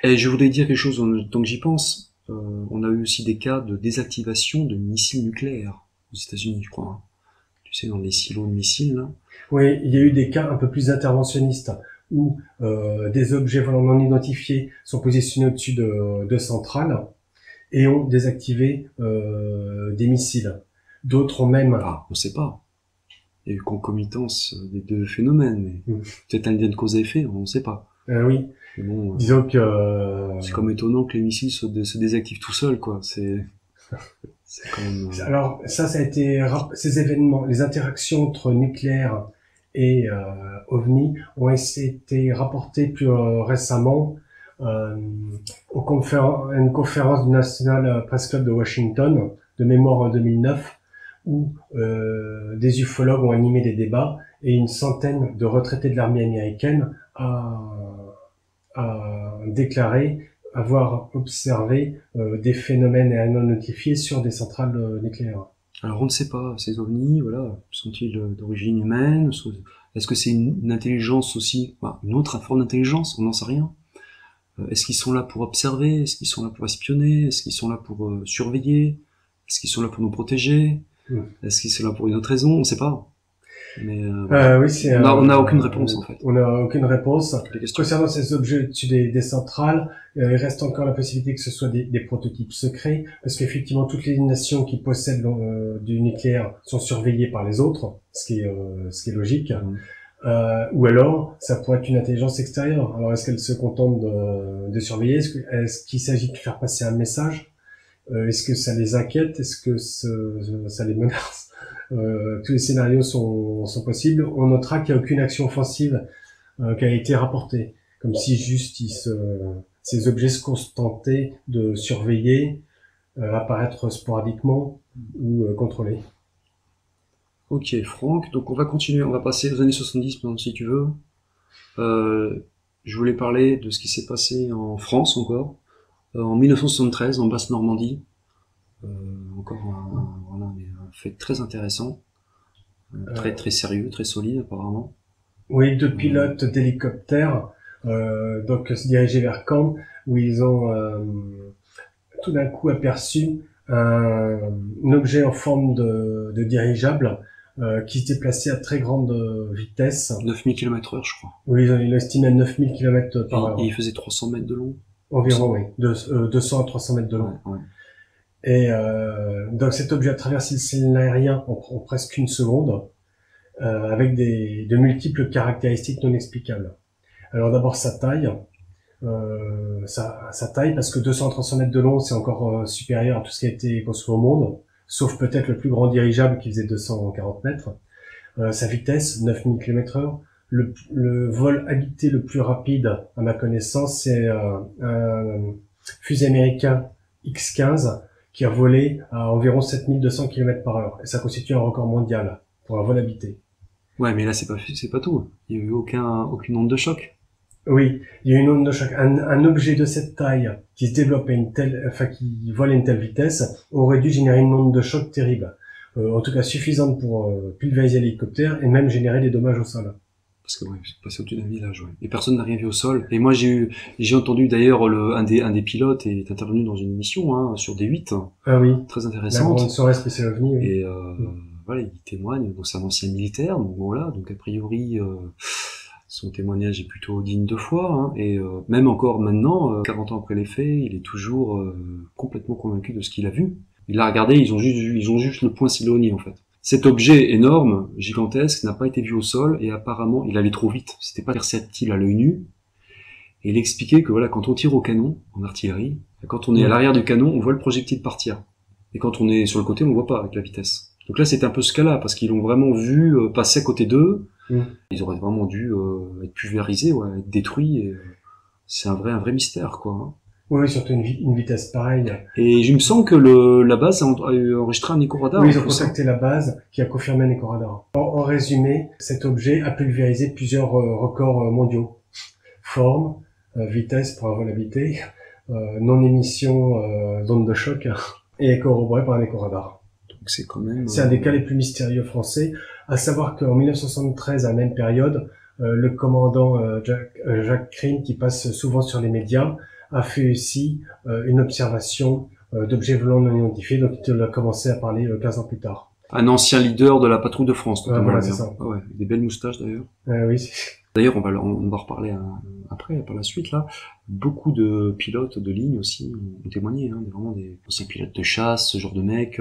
Et je voudrais dire quelque chose, tant que j'y pense, euh, on a eu aussi des cas de désactivation de missiles nucléaires aux États-Unis, je crois. Hein. Tu sais, dans les silos de missiles. Là. Oui, il y a eu des cas un peu plus interventionnistes où euh, des objets volants non identifiés sont positionnés au-dessus de, de centrales et ont désactivé euh, des missiles. D'autres ont même... Ah, on sait pas. Il y a eu concomitance des deux phénomènes. Mm. Peut-être un lien de cause à effet, on ne sait pas. Euh, oui. bon, euh, Disons que... Euh, c'est comme étonnant que les missiles se, désactivent tout seuls, quoi. C'est... Quand même... Alors ça, ça a été ces événements, les interactions entre nucléaire et euh, OVNI ont été rapportées plus récemment euh, au conféren une conférence du National Press Club de Washington de mémoire en 2009 où euh, des ufologues ont animé des débats et une centaine de retraités de l'armée américaine a, déclaré avoir observé des phénomènes non notifiés sur des centrales nucléaires. Alors on ne sait pas, ces ovnis, voilà, sont-ils d'origine humaine Est-ce que c'est une, intelligence aussi, bah, une autre forme d'intelligence? On n'en sait rien. Euh, est-ce qu'ils sont là pour observer? Est-ce qu'ils sont là pour espionner? Est-ce qu'ils sont là pour euh, surveiller? Est-ce qu'ils sont là pour nous protéger? Hmm. Est-ce qu'ils sont là pour une autre raison? On ne sait pas. Mais euh, oui, on n'a aucune réponse en fait. On n'a aucune réponse. Concernant ces objets au-dessus des, centrales, il reste encore la possibilité que ce soit des, prototypes secrets, parce qu'effectivement toutes les nations qui possèdent du nucléaire sont surveillées par les autres, ce qui est, ce qui est logique. Euh, ou alors, ça pourrait être une intelligence extérieure. Alors, est-ce qu'elle se contente de, de surveiller? Est-ce qu'il s'agit de faire passer un message? euh, Est-ce que ça les inquiète? Est-ce que ça les menace? Euh, Tous les scénarios sont, possibles. On notera qu'il n'y a aucune action offensive euh, qui a été rapportée, comme si juste ces objets se contentaient de surveiller, euh, apparaître sporadiquement ou contrôler. Ok, Franck. Donc on va continuer, on va passer aux années 70 si tu veux. Euh, je voulais parler de ce qui s'est passé en France encore, euh, en 1973 en Basse-Normandie. Euh, encore un, voilà, un, fait très intéressant, euh, très très sérieux, très solide apparemment. Oui, deux pilotes d'hélicoptères, donc se diriger vers Caen, où ils ont tout d'un coup aperçu un, objet en forme de, de dirigeable euh, qui se déplaçait à très grande euh, vitesse. 9000 km heure, je crois. Oui, il estimé à 9000 km par heure. Et il faisait 300 mètres de long Environ, oui. De, 200 euh, à 300 mètres de long. Ouais, Et euh, donc cet objet a traversé le ciel aérien en, presque une seconde, euh, avec des, de multiples caractéristiques non explicables. Alors d'abord sa taille, euh, sa, sa, taille, parce que 200 à 300 mètres de long, c'est encore supérieur à tout ce qui a été construit au monde sauf peut-être le plus grand dirigeable qui faisait 240 mètres. Euh, sa vitesse, 9000 km heure. Le, le, vol habité le plus rapide, à ma connaissance, c'est euh, un fusil américain X-15 qui a volé à environ 7200 km par heure. Et ça constitue un record mondial pour un vol habité. Ouais, mais là, c'est pas, c'est pas tout. Il y a eu aucun, aucune onde de choc. Oui, il y a une onde de choc. Un, objet de cette taille qui se développe à une telle, enfin qui vole à une telle vitesse, aurait dû générer une onde de choc terrible. Euh, en tout cas suffisante pour euh, pulvériser l'hélicoptère et même générer des dommages au sol. Parce que ouais, c'est passé au-dessus d'un village, ouais. Et personne n'a rien vu au sol. Et moi j'ai eu, j'ai entendu d'ailleurs le un des un des pilotes est intervenu dans une émission hein, sur des 8 Ah oui. Très intéressante. La grande spéciale OVNI. Oui. Et euh, voilà, il témoigne. Donc c'est un ancien militaire. Donc voilà. Donc a priori. Euh, son témoignage est plutôt digne de foi, hein, et euh, même encore maintenant, 40 euh, ans après les faits, il est toujours euh, complètement convaincu de ce qu'il a vu. Il l'a regardé, ils ont juste, ils ont juste le point s'éloigner en fait. Cet objet énorme, gigantesque, n'a pas été vu au sol et apparemment il allait trop vite. C'était pas perceptible à l'œil nu. Et il expliquait que voilà, quand on tire au canon en artillerie, quand on est à l'arrière du canon, on voit le projectile partir. Et quand on est sur le côté, on ne voit pas avec la vitesse. Donc là, c'était un peu ce cas-là parce qu'ils l'ont vraiment vu passer à côté d'eux. Ils auraient vraiment dû euh, être pulvérisés, ouais, être détruits. Et, euh, c'est un vrai, un vrai mystère, quoi. Oui, surtout une, une, vitesse pareille. Et je me sens que le, la base a enregistré un éco-radar. Oui, ils ont contacté la base qui a confirmé un éco-radar. En, résumé, cet objet a pulvérisé plusieurs euh, records mondiaux. Forme, vitesse pour avoir l'habité, non-émission d'onde de choc et corroboré par un éco-radar. Donc c'est quand même... C'est un des cas les plus mystérieux français à savoir qu'en 1973, à la même période, euh, le commandant euh, euh, Jacques Crane, qui passe souvent sur les médias, a fait aussi une observation d'objets volants non identifiés, donc il a commencé à parler 15 ans plus tard. Un ancien leader de la patrouille de France, notamment. voilà, c'est ça. Ah ouais, des belles moustaches d'ailleurs. oui. D'ailleurs, on va, on va reparler après, par la suite là. Beaucoup de pilotes de ligne aussi ont témoigné, hein, vraiment des anciens pilotes de chasse, ce genre de mecs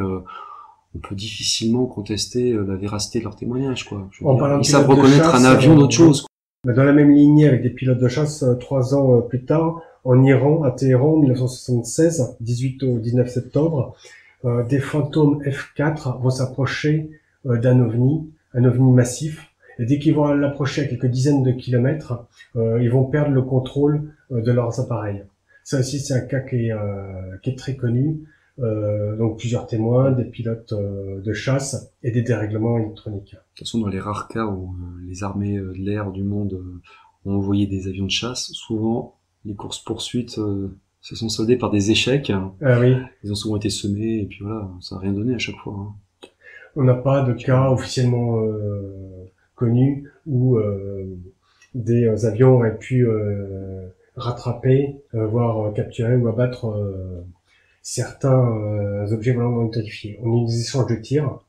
on peut difficilement contester euh, la véracité de leur témoignage. Quoi. ils savent reconnaître un avion d'autre euh, chose. Dans la même lignée avec des pilotes de chasse, euh, trois ans plus tard, en Iran, à Téhéran, 1976, 18 au 19 septembre, des fantômes F4 vont s'approcher d'un ovni, un ovni massif. Et dès qu'ils vont l'approcher à quelques dizaines de kilomètres, ils vont perdre le contrôle de leurs appareils. Ça aussi, c'est un cas qui est très connu. Euh, donc plusieurs témoins, des pilotes euh, de chasse et des dérèglements électroniques. De toute façon, dans les rares cas où euh, les armées de l'air du monde ont envoyé des avions de chasse, souvent les courses poursuites se sont soldées par des échecs. Ah oui. Ils ont souvent été semés et puis voilà, ça n'a rien donné à chaque fois. hein. On n'a pas de cas officiellement euh, connus où euh, des euh, avions auraient pu euh, rattraper, euh, voire euh, capturer ou abattre euh, certains euh, objets volants non identifiés. On a eu des échanges de tirs.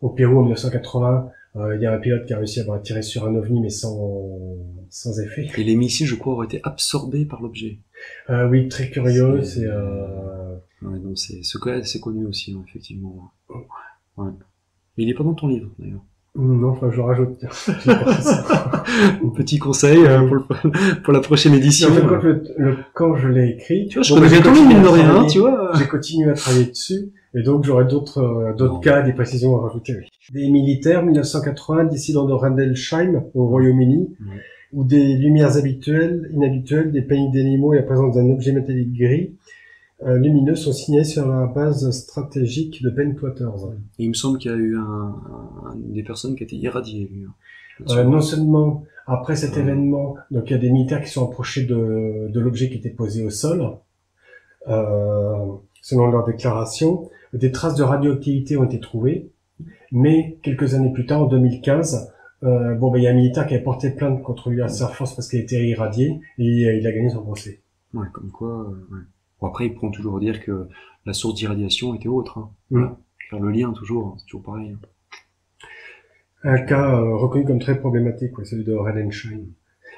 Au Pérou en 1980, euh, il y a un pilote qui a réussi à tirer sur un ovni mais sans, sans effet. Et les missiles, je crois, auraient été absorbés par l'objet. Euh, oui, très curieux. C'est- euh, Ouais, donc c'est ce cas c'est connu aussi, hein, effectivement. Ouais. Mais il est pas dans ton livre, d'ailleurs. Non, enfin je rajoute. Un petit conseil euh, pour, le- pour la prochaine édition. en fait, quand, le- le- quand je l'ai écrit, Tu vois, je bon, connais livre, continué mine de rien, tu vois. J'ai continué à travailler dessus, et donc j'aurai d'autres euh, d'autres cas, des précisions à rajouter. oui. Des militaires, 1980, dissidents de Rendlesham, au Royaume-Uni, où des lumières habituelles, inhabituelles, des paniques d'animaux et la présence d'un objet métallique gris lumineux sont signés sur la base stratégique de Bentwaters. Et il me semble qu'il y a eu un, un- des personnes qui a été irradiées, lui. hein. Euh, non seulement après cet événement, donc il y a des militaires qui sont approchés de, de l'objet qui était posé au sol, euh, selon leur déclaration. Des traces de radioactivité ont été trouvées, mais quelques années plus tard, en 2015, euh, bon, ben, il y a un militaire qui a porté plainte contre Air Force parce qu'il était irradié et euh, il a gagné son procès. Ouais, comme quoi. euh, ouais. Bon, après, ils pourront toujours dire que la source d'irradiation était autre. Hein. Mm. Voilà. Faire le lien, toujours. hein, C'est toujours pareil. hein. Un cas euh, reconnu comme très problématique, ouais, celui de Redenschein.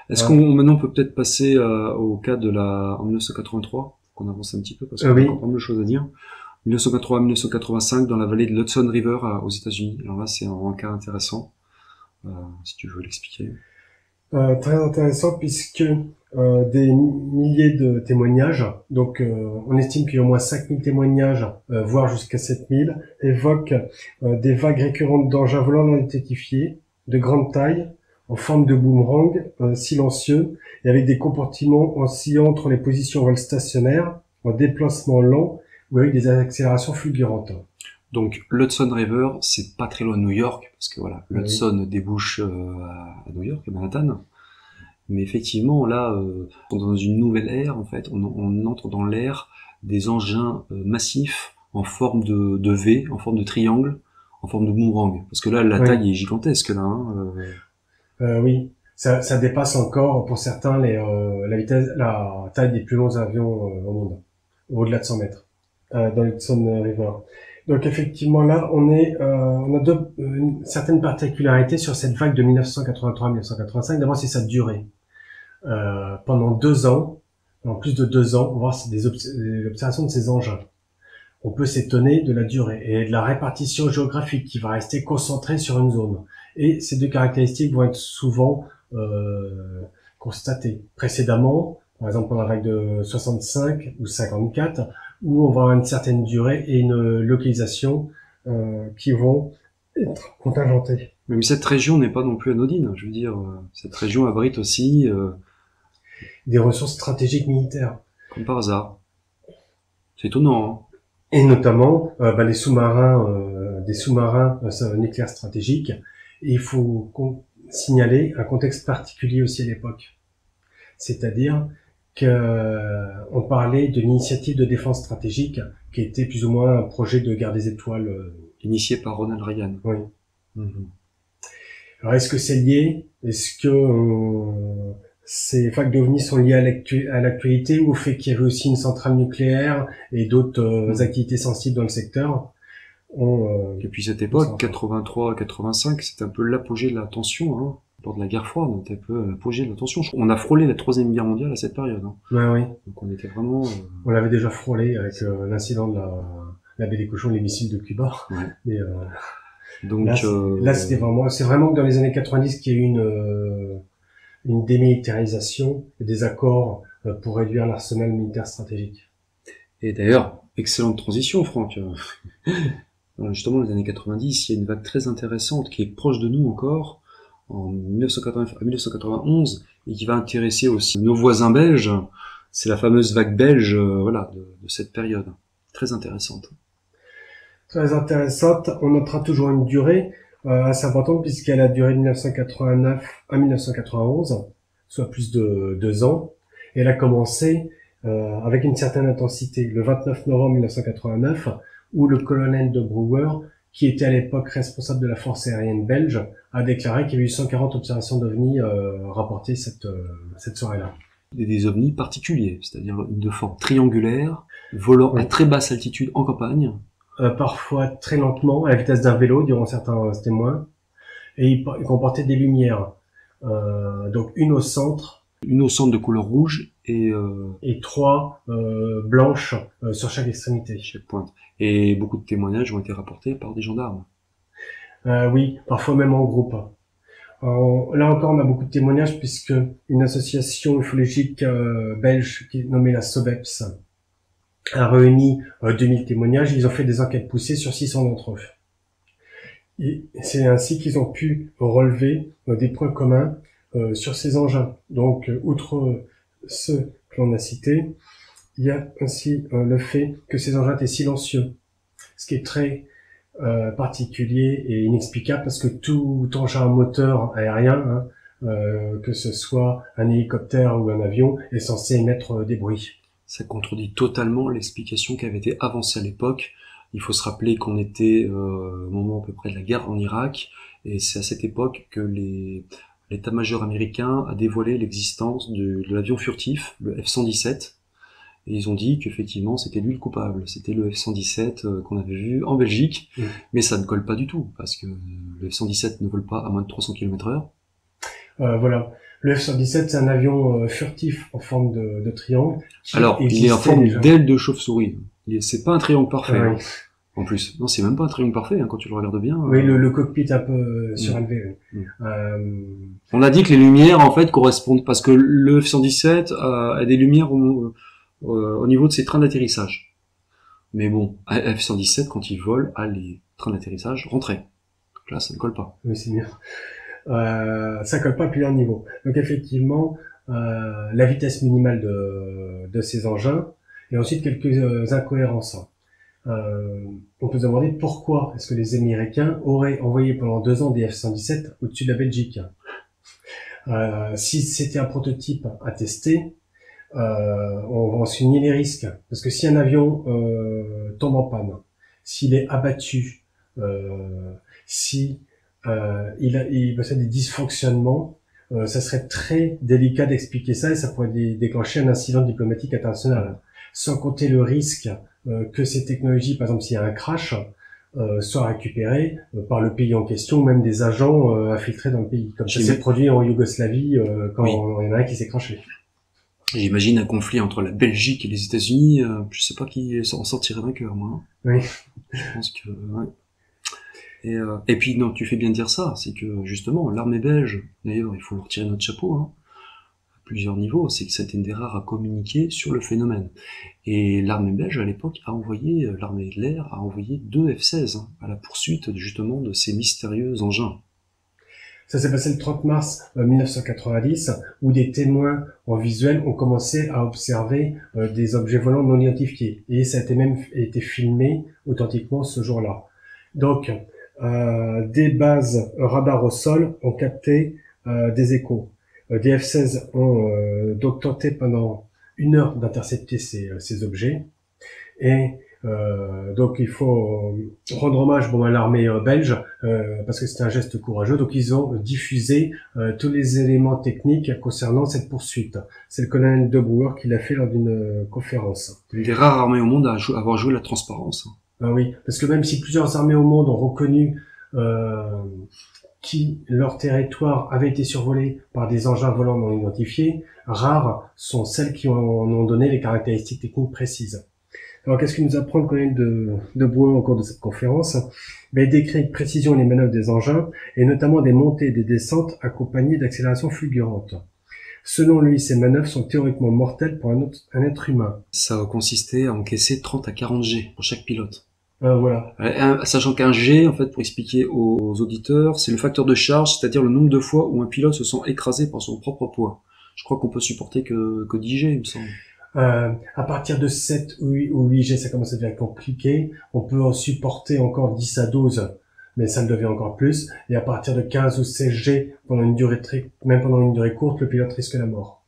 Est-ce qu'on maintenant on peut peut-être passer euh, au cas de la en 1983 qu'on avance un petit peu parce qu'on Euh, oui. a encore pas mal de choses à dire. 1983-1985 dans la vallée de l'Hudson River à- aux États-Unis. Alors là, c'est un, un cas intéressant. Euh, si tu veux l'expliquer. Euh, très intéressant puisque euh, des milliers de témoignages, donc euh, on estime qu'il y a au moins 5000 témoignages, voire jusqu'à 7000, évoquent des vagues récurrentes d'engins volants non identifiés, de grande taille, en forme de boomerang, silencieux, et avec des comportements oscillant entre les positions vol stationnaires, en déplacement lent, ou avec des accélérations fulgurantes. Donc l'Hudson River, c'est pas très loin de New York parce que voilà, Oui. l'Hudson débouche euh, à, New York, à Manhattan. Mais effectivement, là, euh, on est dans une nouvelle ère en fait. On, on entre dans l'ère des engins euh, massifs en forme de, de V, en forme de triangle, en forme de boomerang. Parce que là, la Oui. taille est gigantesque là. Hein, euh, Euh, oui, ça, ça dépasse encore pour certains les, euh, la vitesse, la taille des plus longs avions euh, au monde, au-delà de 100 mètres, euh, dans l'Hudson River. Donc effectivement là, on est, euh, on a deux, euh, une certaine particularité sur cette vague de 1983-1985. D'abord, c'est sa durée. Euh, pendant deux ans, en plus de deux ans, on va voir des observations de ces engins. On peut s'étonner de la durée et de la répartition géographique qui va rester concentrée sur une zone. Et ces deux caractéristiques vont être souvent euh, constatées précédemment, par exemple pendant la vague de 65 ou 54, où on va avoir une certaine durée et une localisation euh, qui vont être contingentées. Même cette région n'est pas non plus anodine. Je veux dire, euh, cette région abrite aussi, euh, Des ressources stratégiques militaires. comme par hasard. C'est étonnant. Hein Et notamment euh, bah, les sous-marins, euh, des sous-marins nucléaires stratégiques. Et il faut signaler un contexte particulier aussi à l'époque. C'est-à-dire que euh, on parlait de l'initiative de défense stratégique qui était plus ou moins un projet de guerre des étoiles. euh. Initié par Ronald Reagan. Oui. Mhm. Alors est-ce que c'est lié? Est-ce que euh, ces vagues d'OVNI sont liées à l'actu- à l'actualité ou au fait qu'il y avait aussi une centrale nucléaire et d'autres euh, Mhm. activités sensibles dans le secteur? On, euh, Et puis cette époque, va. 83-85, c'était un peu l'apogée de la tension, hein. Lors de la guerre froide, on était un peu à l'apogée de la tension. On a frôlé la troisième guerre mondiale à cette période. Hein. ouais, oui. Donc on était vraiment... euh, On l'avait déjà frôlé avec euh, l'incident de la, la baie des cochons, les missiles de Cuba. Ouais. Mais euh, Donc là, euh, c'était vraiment, c'est vraiment que dans les années 90 qu'il y a eu une euh, une démilitarisation et des accords euh, pour réduire l'arsenal militaire stratégique. Et d'ailleurs, excellente transition, Franck. Euh, Justement, les années 90, il y a une vague très intéressante qui est proche de nous encore, en 1980 à 1991, et qui va intéresser aussi nos voisins belges. C'est la fameuse vague belge, euh, voilà, de, de cette période. Très intéressante. Très intéressante. On notera toujours une durée euh, assez importante puisqu'elle a duré de 1989 à 1991, soit plus de deux ans. Elle a commencé euh, avec une certaine intensité le 29 novembre 1989, où le colonel de Brewer, qui était à l'époque responsable de la force aérienne belge, a déclaré qu'il y avait eu 140 observations d'ovnis euh, rapportées cette, euh, cette soirée-là. Des ovnis particuliers, c'est-à-dire de forme triangulaire, volant à très basse altitude en campagne. Euh, parfois très lentement, à la vitesse d'un vélo, diront certains témoins, et ils, ils comportaient des lumières. Euh, donc une au centre Une au centre de couleur rouge et euh, et trois euh, blanches euh, sur chaque extrémité. chaque pointe. Et beaucoup de témoignages ont été rapportés par des gendarmes. Euh, oui, parfois même en groupe. Là encore, on a beaucoup de témoignages puisque une association ufologique euh, belge qui est nommée la SOBEPS a réuni euh, 2000 témoignages. Ils ont fait des enquêtes poussées sur 600 d'entre eux. C'est ainsi qu'ils ont pu relever euh, des points communs euh, sur ces engins. Donc, outre ceux que l'on a cités, il y a ainsi euh, le fait que ces engins étaient silencieux, ce qui est très euh, particulier et inexplicable parce que tout engin moteur aérien, hein, euh, que ce soit un hélicoptère ou un avion, est censé émettre des bruits. Ça contredit totalement l'explication qui avait été avancée à l'époque. Il faut se rappeler qu'on était au moment à peu près de la guerre en Irak, et c'est à cette époque que l'état-major américain a dévoilé l'existence de, de l'avion furtif, le F-117, et ils ont dit qu'effectivement c'était lui le coupable. C'était le F-117 euh, qu'on avait vu en Belgique, Mm. mais ça ne colle pas du tout, parce que le F-117 ne vole pas à moins de 300 km heure. Euh, voilà. Le F-117, c'est un avion euh, furtif en forme de, de triangle. Alors, il est en forme d'aile de chauve-souris. C'est pas un triangle parfait, Ouais. hein, en plus. Non, c'est même pas un triangle parfait, hein, quand tu le regardes bien. Oui, euh, le, le cockpit un peu euh, surélevé. oui. Mm. Euh, On a dit que les lumières, en fait, correspondent, parce que le F-117 a, a des lumières au, euh, au niveau de ses trains d'atterrissage. Mais bon, F-117, quand il vole, a les trains d'atterrissage rentrés. Donc là, ça ne colle pas. oui, c'est mieux. Euh, ça colle pas à plusieurs niveaux. Donc effectivement, euh, la vitesse minimale de, de ces engins et ensuite quelques euh, incohérences. Euh, on peut se demander pourquoi est-ce que les Américains auraient envoyé pendant deux ans des F-117 au-dessus de la Belgique. Euh, si c'était un prototype à tester, euh, on va en souligner les risques. Parce que si un avion euh, tombe en panne, s'il est abattu, euh, si euh, il, a, il possède des dysfonctionnements, euh, ça serait très délicat d'expliquer ça et ça pourrait dé- déclencher un incident diplomatique international. Sans compter le risque euh, que ces technologies, par exemple s'il y a un crash, euh, soient récupérées par le pays en question, ou même des agents euh, infiltrés dans le pays. Comme ça s'est produit en Yougoslavie euh, quand Oui. il y en a un qui s'est craché. J'imagine un conflit entre la Belgique et les États-Unis. euh, je sais pas qui en sortirait vainqueur, moi. hein. Oui. Je pense que, ouais. Et, euh, et puis, non, tu fais bien de dire ça. C'est que, justement, l'armée belge, d'ailleurs, il faut leur tirer notre chapeau, hein, à plusieurs niveaux. C'est que c'était une des rares à communiquer sur le phénomène. Et l'armée belge, à l'époque, a envoyé, euh, l'armée de l'air a envoyé deux F-16 hein, à la poursuite, justement, de ces mystérieux engins. Ça s'est passé le 30 mars euh, 1990, où des témoins en visuel ont commencé à observer euh, des objets volants non identifiés. Et ça a été même été filmé authentiquement ce jour-là. Donc, euh, des bases radar au sol ont capté euh, des échos. Euh, des F-16 ont euh, donc tenté pendant une heure d'intercepter ces, euh, ces objets. Et euh, donc il faut euh, rendre hommage bon, à l'armée euh, belge euh, parce que c'était un geste courageux. Donc ils ont diffusé euh, tous les éléments techniques concernant cette poursuite. C'est le colonel De Boer qui l'a fait lors d'une conférence. Une des rares armées au monde à jou- avoir joué la transparence. Ah oui, parce que même si plusieurs armées au monde ont reconnu euh, qui leur territoire avait été survolé par des engins volants non identifiés, rares sont celles qui ont, en ont donné les caractéristiques techniques précises. Alors qu'est-ce que nous apprend le colonel de, de Bois au cours de cette conférence? Ben, Il décrit avec précision les manœuvres des engins et notamment des montées et des descentes accompagnées d'accélérations fulgurantes. Selon lui, ces manœuvres sont théoriquement mortelles pour un, autre- un être humain. Ça consistait à encaisser 30 à 40 G pour chaque pilote. Euh, voilà. Un- sachant qu'un G, en fait, pour expliquer aux auditeurs, c'est le facteur de charge, c'est-à-dire le nombre de fois où un pilote se sent écrasé par son propre poids. Je crois qu'on peut supporter que, que 10 G, il me semble. Euh, à partir de 7 ou 8, ou 8 G, ça commence à devenir compliqué. On peut en supporter encore 10 à 12, mais ça le devient encore plus. Et à partir de 15 ou 16 G, pendant une durée très, même pendant une durée courte, le pilote risque la mort.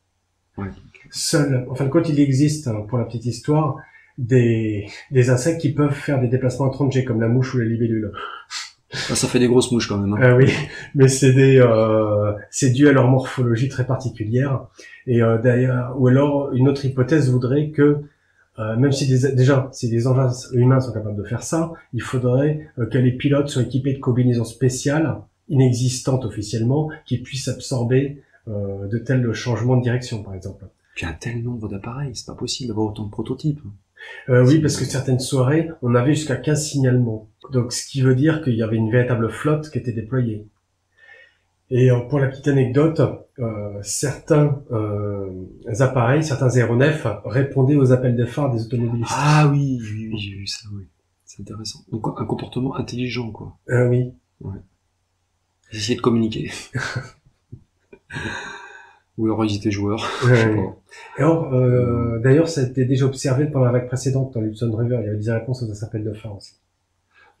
Ouais. seul, enfin quand il existe, hein, pour la petite histoire, des, des insectes qui peuvent faire des déplacements en 30 G, comme la mouche ou la libellule. Ah, ça fait des grosses mouches quand même. Hein. Euh, oui, mais c'est des, euh, c'est dû à leur morphologie très particulière. Et euh, d'ailleurs, ou alors une autre hypothèse voudrait que euh, même si des, déjà si des engins humains sont capables de faire ça, il faudrait euh, que les pilotes soient équipés de combinaisons spéciales inexistantes officiellement qui puissent absorber euh, de tels changements de direction, par exemple. Puis un tel nombre d'appareils, c'est pas possible d'avoir autant de prototypes. Euh, oui, parce que certaines soirées, on avait jusqu'à 15 signalements. Donc, ce qui veut dire qu'il y avait une véritable flotte qui était déployée. Et euh, pour la petite anecdote, euh, certains euh, appareils, certains aéronefs répondaient aux appels de phare des automobilistes. Ah oui, oui, oui j'ai vu ça, oui. C'est intéressant. Donc un comportement intelligent, quoi. Euh, oui. Ouais. Essayer de communiquer. Ou alors ils étaient joueurs. Alors, euh, d'ailleurs, ça a été déjà observé pendant la vague précédente dans l'Hudson River. Il y avait des réponses aux appels de phare aussi.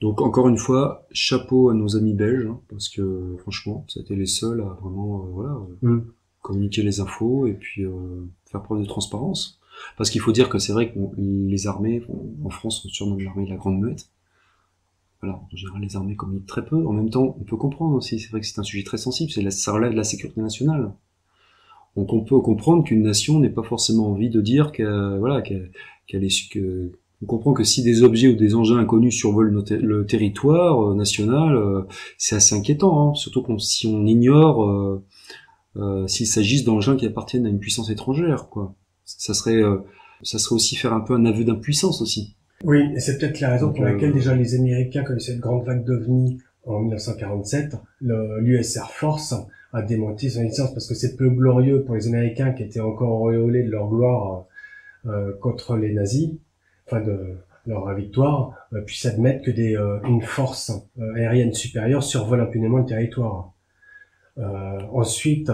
Donc encore une fois, chapeau à nos amis belges, hein, parce que franchement, ça a été les seuls à vraiment euh, voilà, euh, Mm. communiquer les infos et puis euh, faire preuve de transparence. Parce qu'il faut dire que c'est vrai que bon, les armées, bon, en France, on surnomme l'armée de la Grande Muette. Voilà, en général, les armées communiquent très peu. En même temps, on peut comprendre aussi, c'est vrai que c'est un sujet très sensible, c'est la, ça relève de la sécurité nationale. Donc on peut comprendre qu'une nation n'ait pas forcément envie de dire qu'elle voilà, qu'elle qu'elle est que on comprend que si des objets ou des engins inconnus survolent le territoire euh, national, euh, c'est assez inquiétant, hein, surtout si on ignore euh, s'il s'agisse d'engins qui appartiennent à une puissance étrangère, quoi. Ça serait, ça serait aussi faire un peu un aveu d'impuissance aussi. Oui, et c'est peut-être la raison Donc, pour laquelle euh, déjà les Américains connaissaient cette grande vague d'OVNI en 1947. Le- L'US Air Force a démenti son existence parce que c'est peu glorieux pour les Américains qui étaient encore auréolés de leur gloire euh, contre les nazis, de leur victoire, euh, puissent admettre que des, euh, une force euh, aérienne supérieure survole impunément le territoire. Ensuite,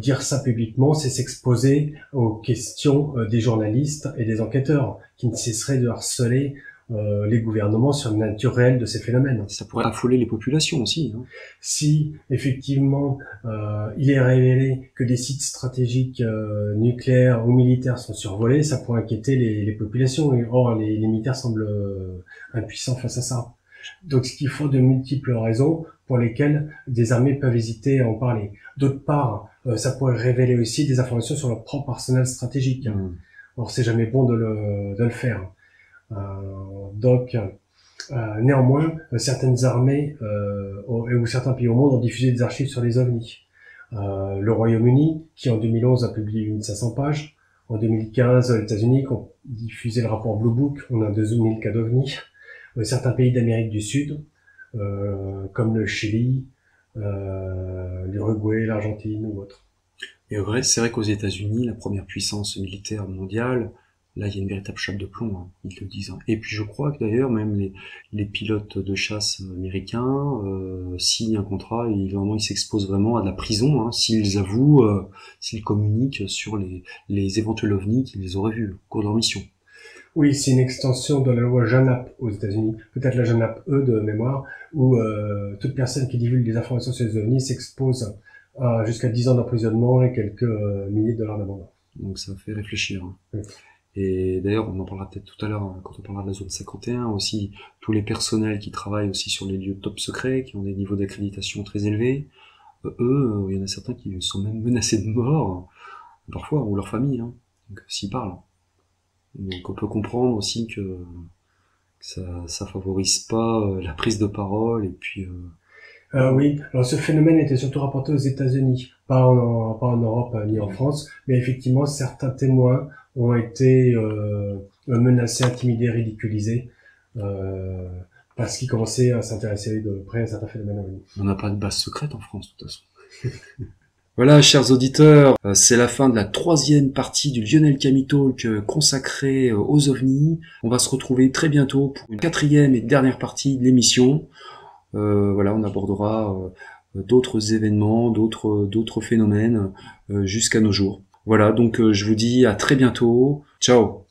dire ça publiquement, c'est s'exposer aux questions des journalistes et des enquêteurs qui ne cesseraient de harceler euh, les gouvernements sur la nature réelle de ces phénomènes. Ça pourrait affoler les populations aussi. Hein. Si effectivement euh, il est révélé que des sites stratégiques euh, nucléaires ou militaires sont survolés, ça pourrait inquiéter les, les populations. Et Or, les, les militaires semblent euh, impuissants face à ça. Donc, ce qu'il faut de multiples raisons pour lesquelles des armées peuvent hésiter à en parler. D'autre part, euh, ça pourrait révéler aussi des informations sur leur propre arsenal stratégique. Mm. Or, c'est jamais bon de le, de le faire. Euh, donc, euh, néanmoins, certaines armées euh, ou certains pays au monde ont diffusé des archives sur les ovnis. Le Royaume-Uni, qui en 2011 a publié une 500 pages. En 2015, les États-Unis ont diffusé le rapport Blue Book, on a 2000 cas d'ovnis. Euh, certains pays d'Amérique du Sud, euh, comme le Chili, euh, l'Uruguay, l'Argentine ou autres. Et c'est vrai qu'aux États-Unis, la première puissance militaire mondiale, là, il y a une véritable chape de plomb, hein, ils le disent. hein. Et puis, je crois que d'ailleurs, même les, les pilotes de chasse américains euh, signent un contrat et ils, vraiment, ils s'exposent vraiment à de la prison hein, s'ils avouent, euh, s'ils communiquent sur les, les éventuels ovnis qu'ils auraient vus au cours de leur mission. Oui, c'est une extension de la loi JANAP aux États-Unis, peut-être la JANAP E de mémoire, où euh, toute personne qui divulgue des informations sur les ovnis s'expose à jusqu'à 10 ans d'emprisonnement et quelques euh, milliers de dollars d'amende. Donc ça fait réfléchir. hein. Oui. Et d'ailleurs, on en parlera peut-être tout à l'heure hein, quand on parlera de la zone 51 aussi, tous les personnels qui travaillent aussi sur les lieux top secrets, qui ont des niveaux d'accréditation très élevés, euh, eux, euh, il y en a certains qui sont même menacés de mort, parfois, ou leur famille, hein, s'ils parlent. Donc on peut comprendre aussi que, que ça, ça favorise pas euh, la prise de parole et puis euh, oui, alors ce phénomène était surtout rapporté aux États-Unis, pas en, pas en Europe ni en France, mais effectivement certains témoins ont été euh, menacés, intimidés, ridiculisés, euh, parce qu'ils commençaient à s'intéresser de près à certains phénomènes. On n'a pas de base secrète en France, de toute façon. voilà, chers auditeurs, euh, c'est la fin de la troisième partie du Lionel Camille Talk consacrée aux ovnis. On va se retrouver très bientôt pour une quatrième et dernière partie de l'émission. Euh, voilà, on abordera d'autres événements, d'autres d'autres phénomènes jusqu'à nos jours. Voilà, donc euh, je vous dis à très bientôt. Ciao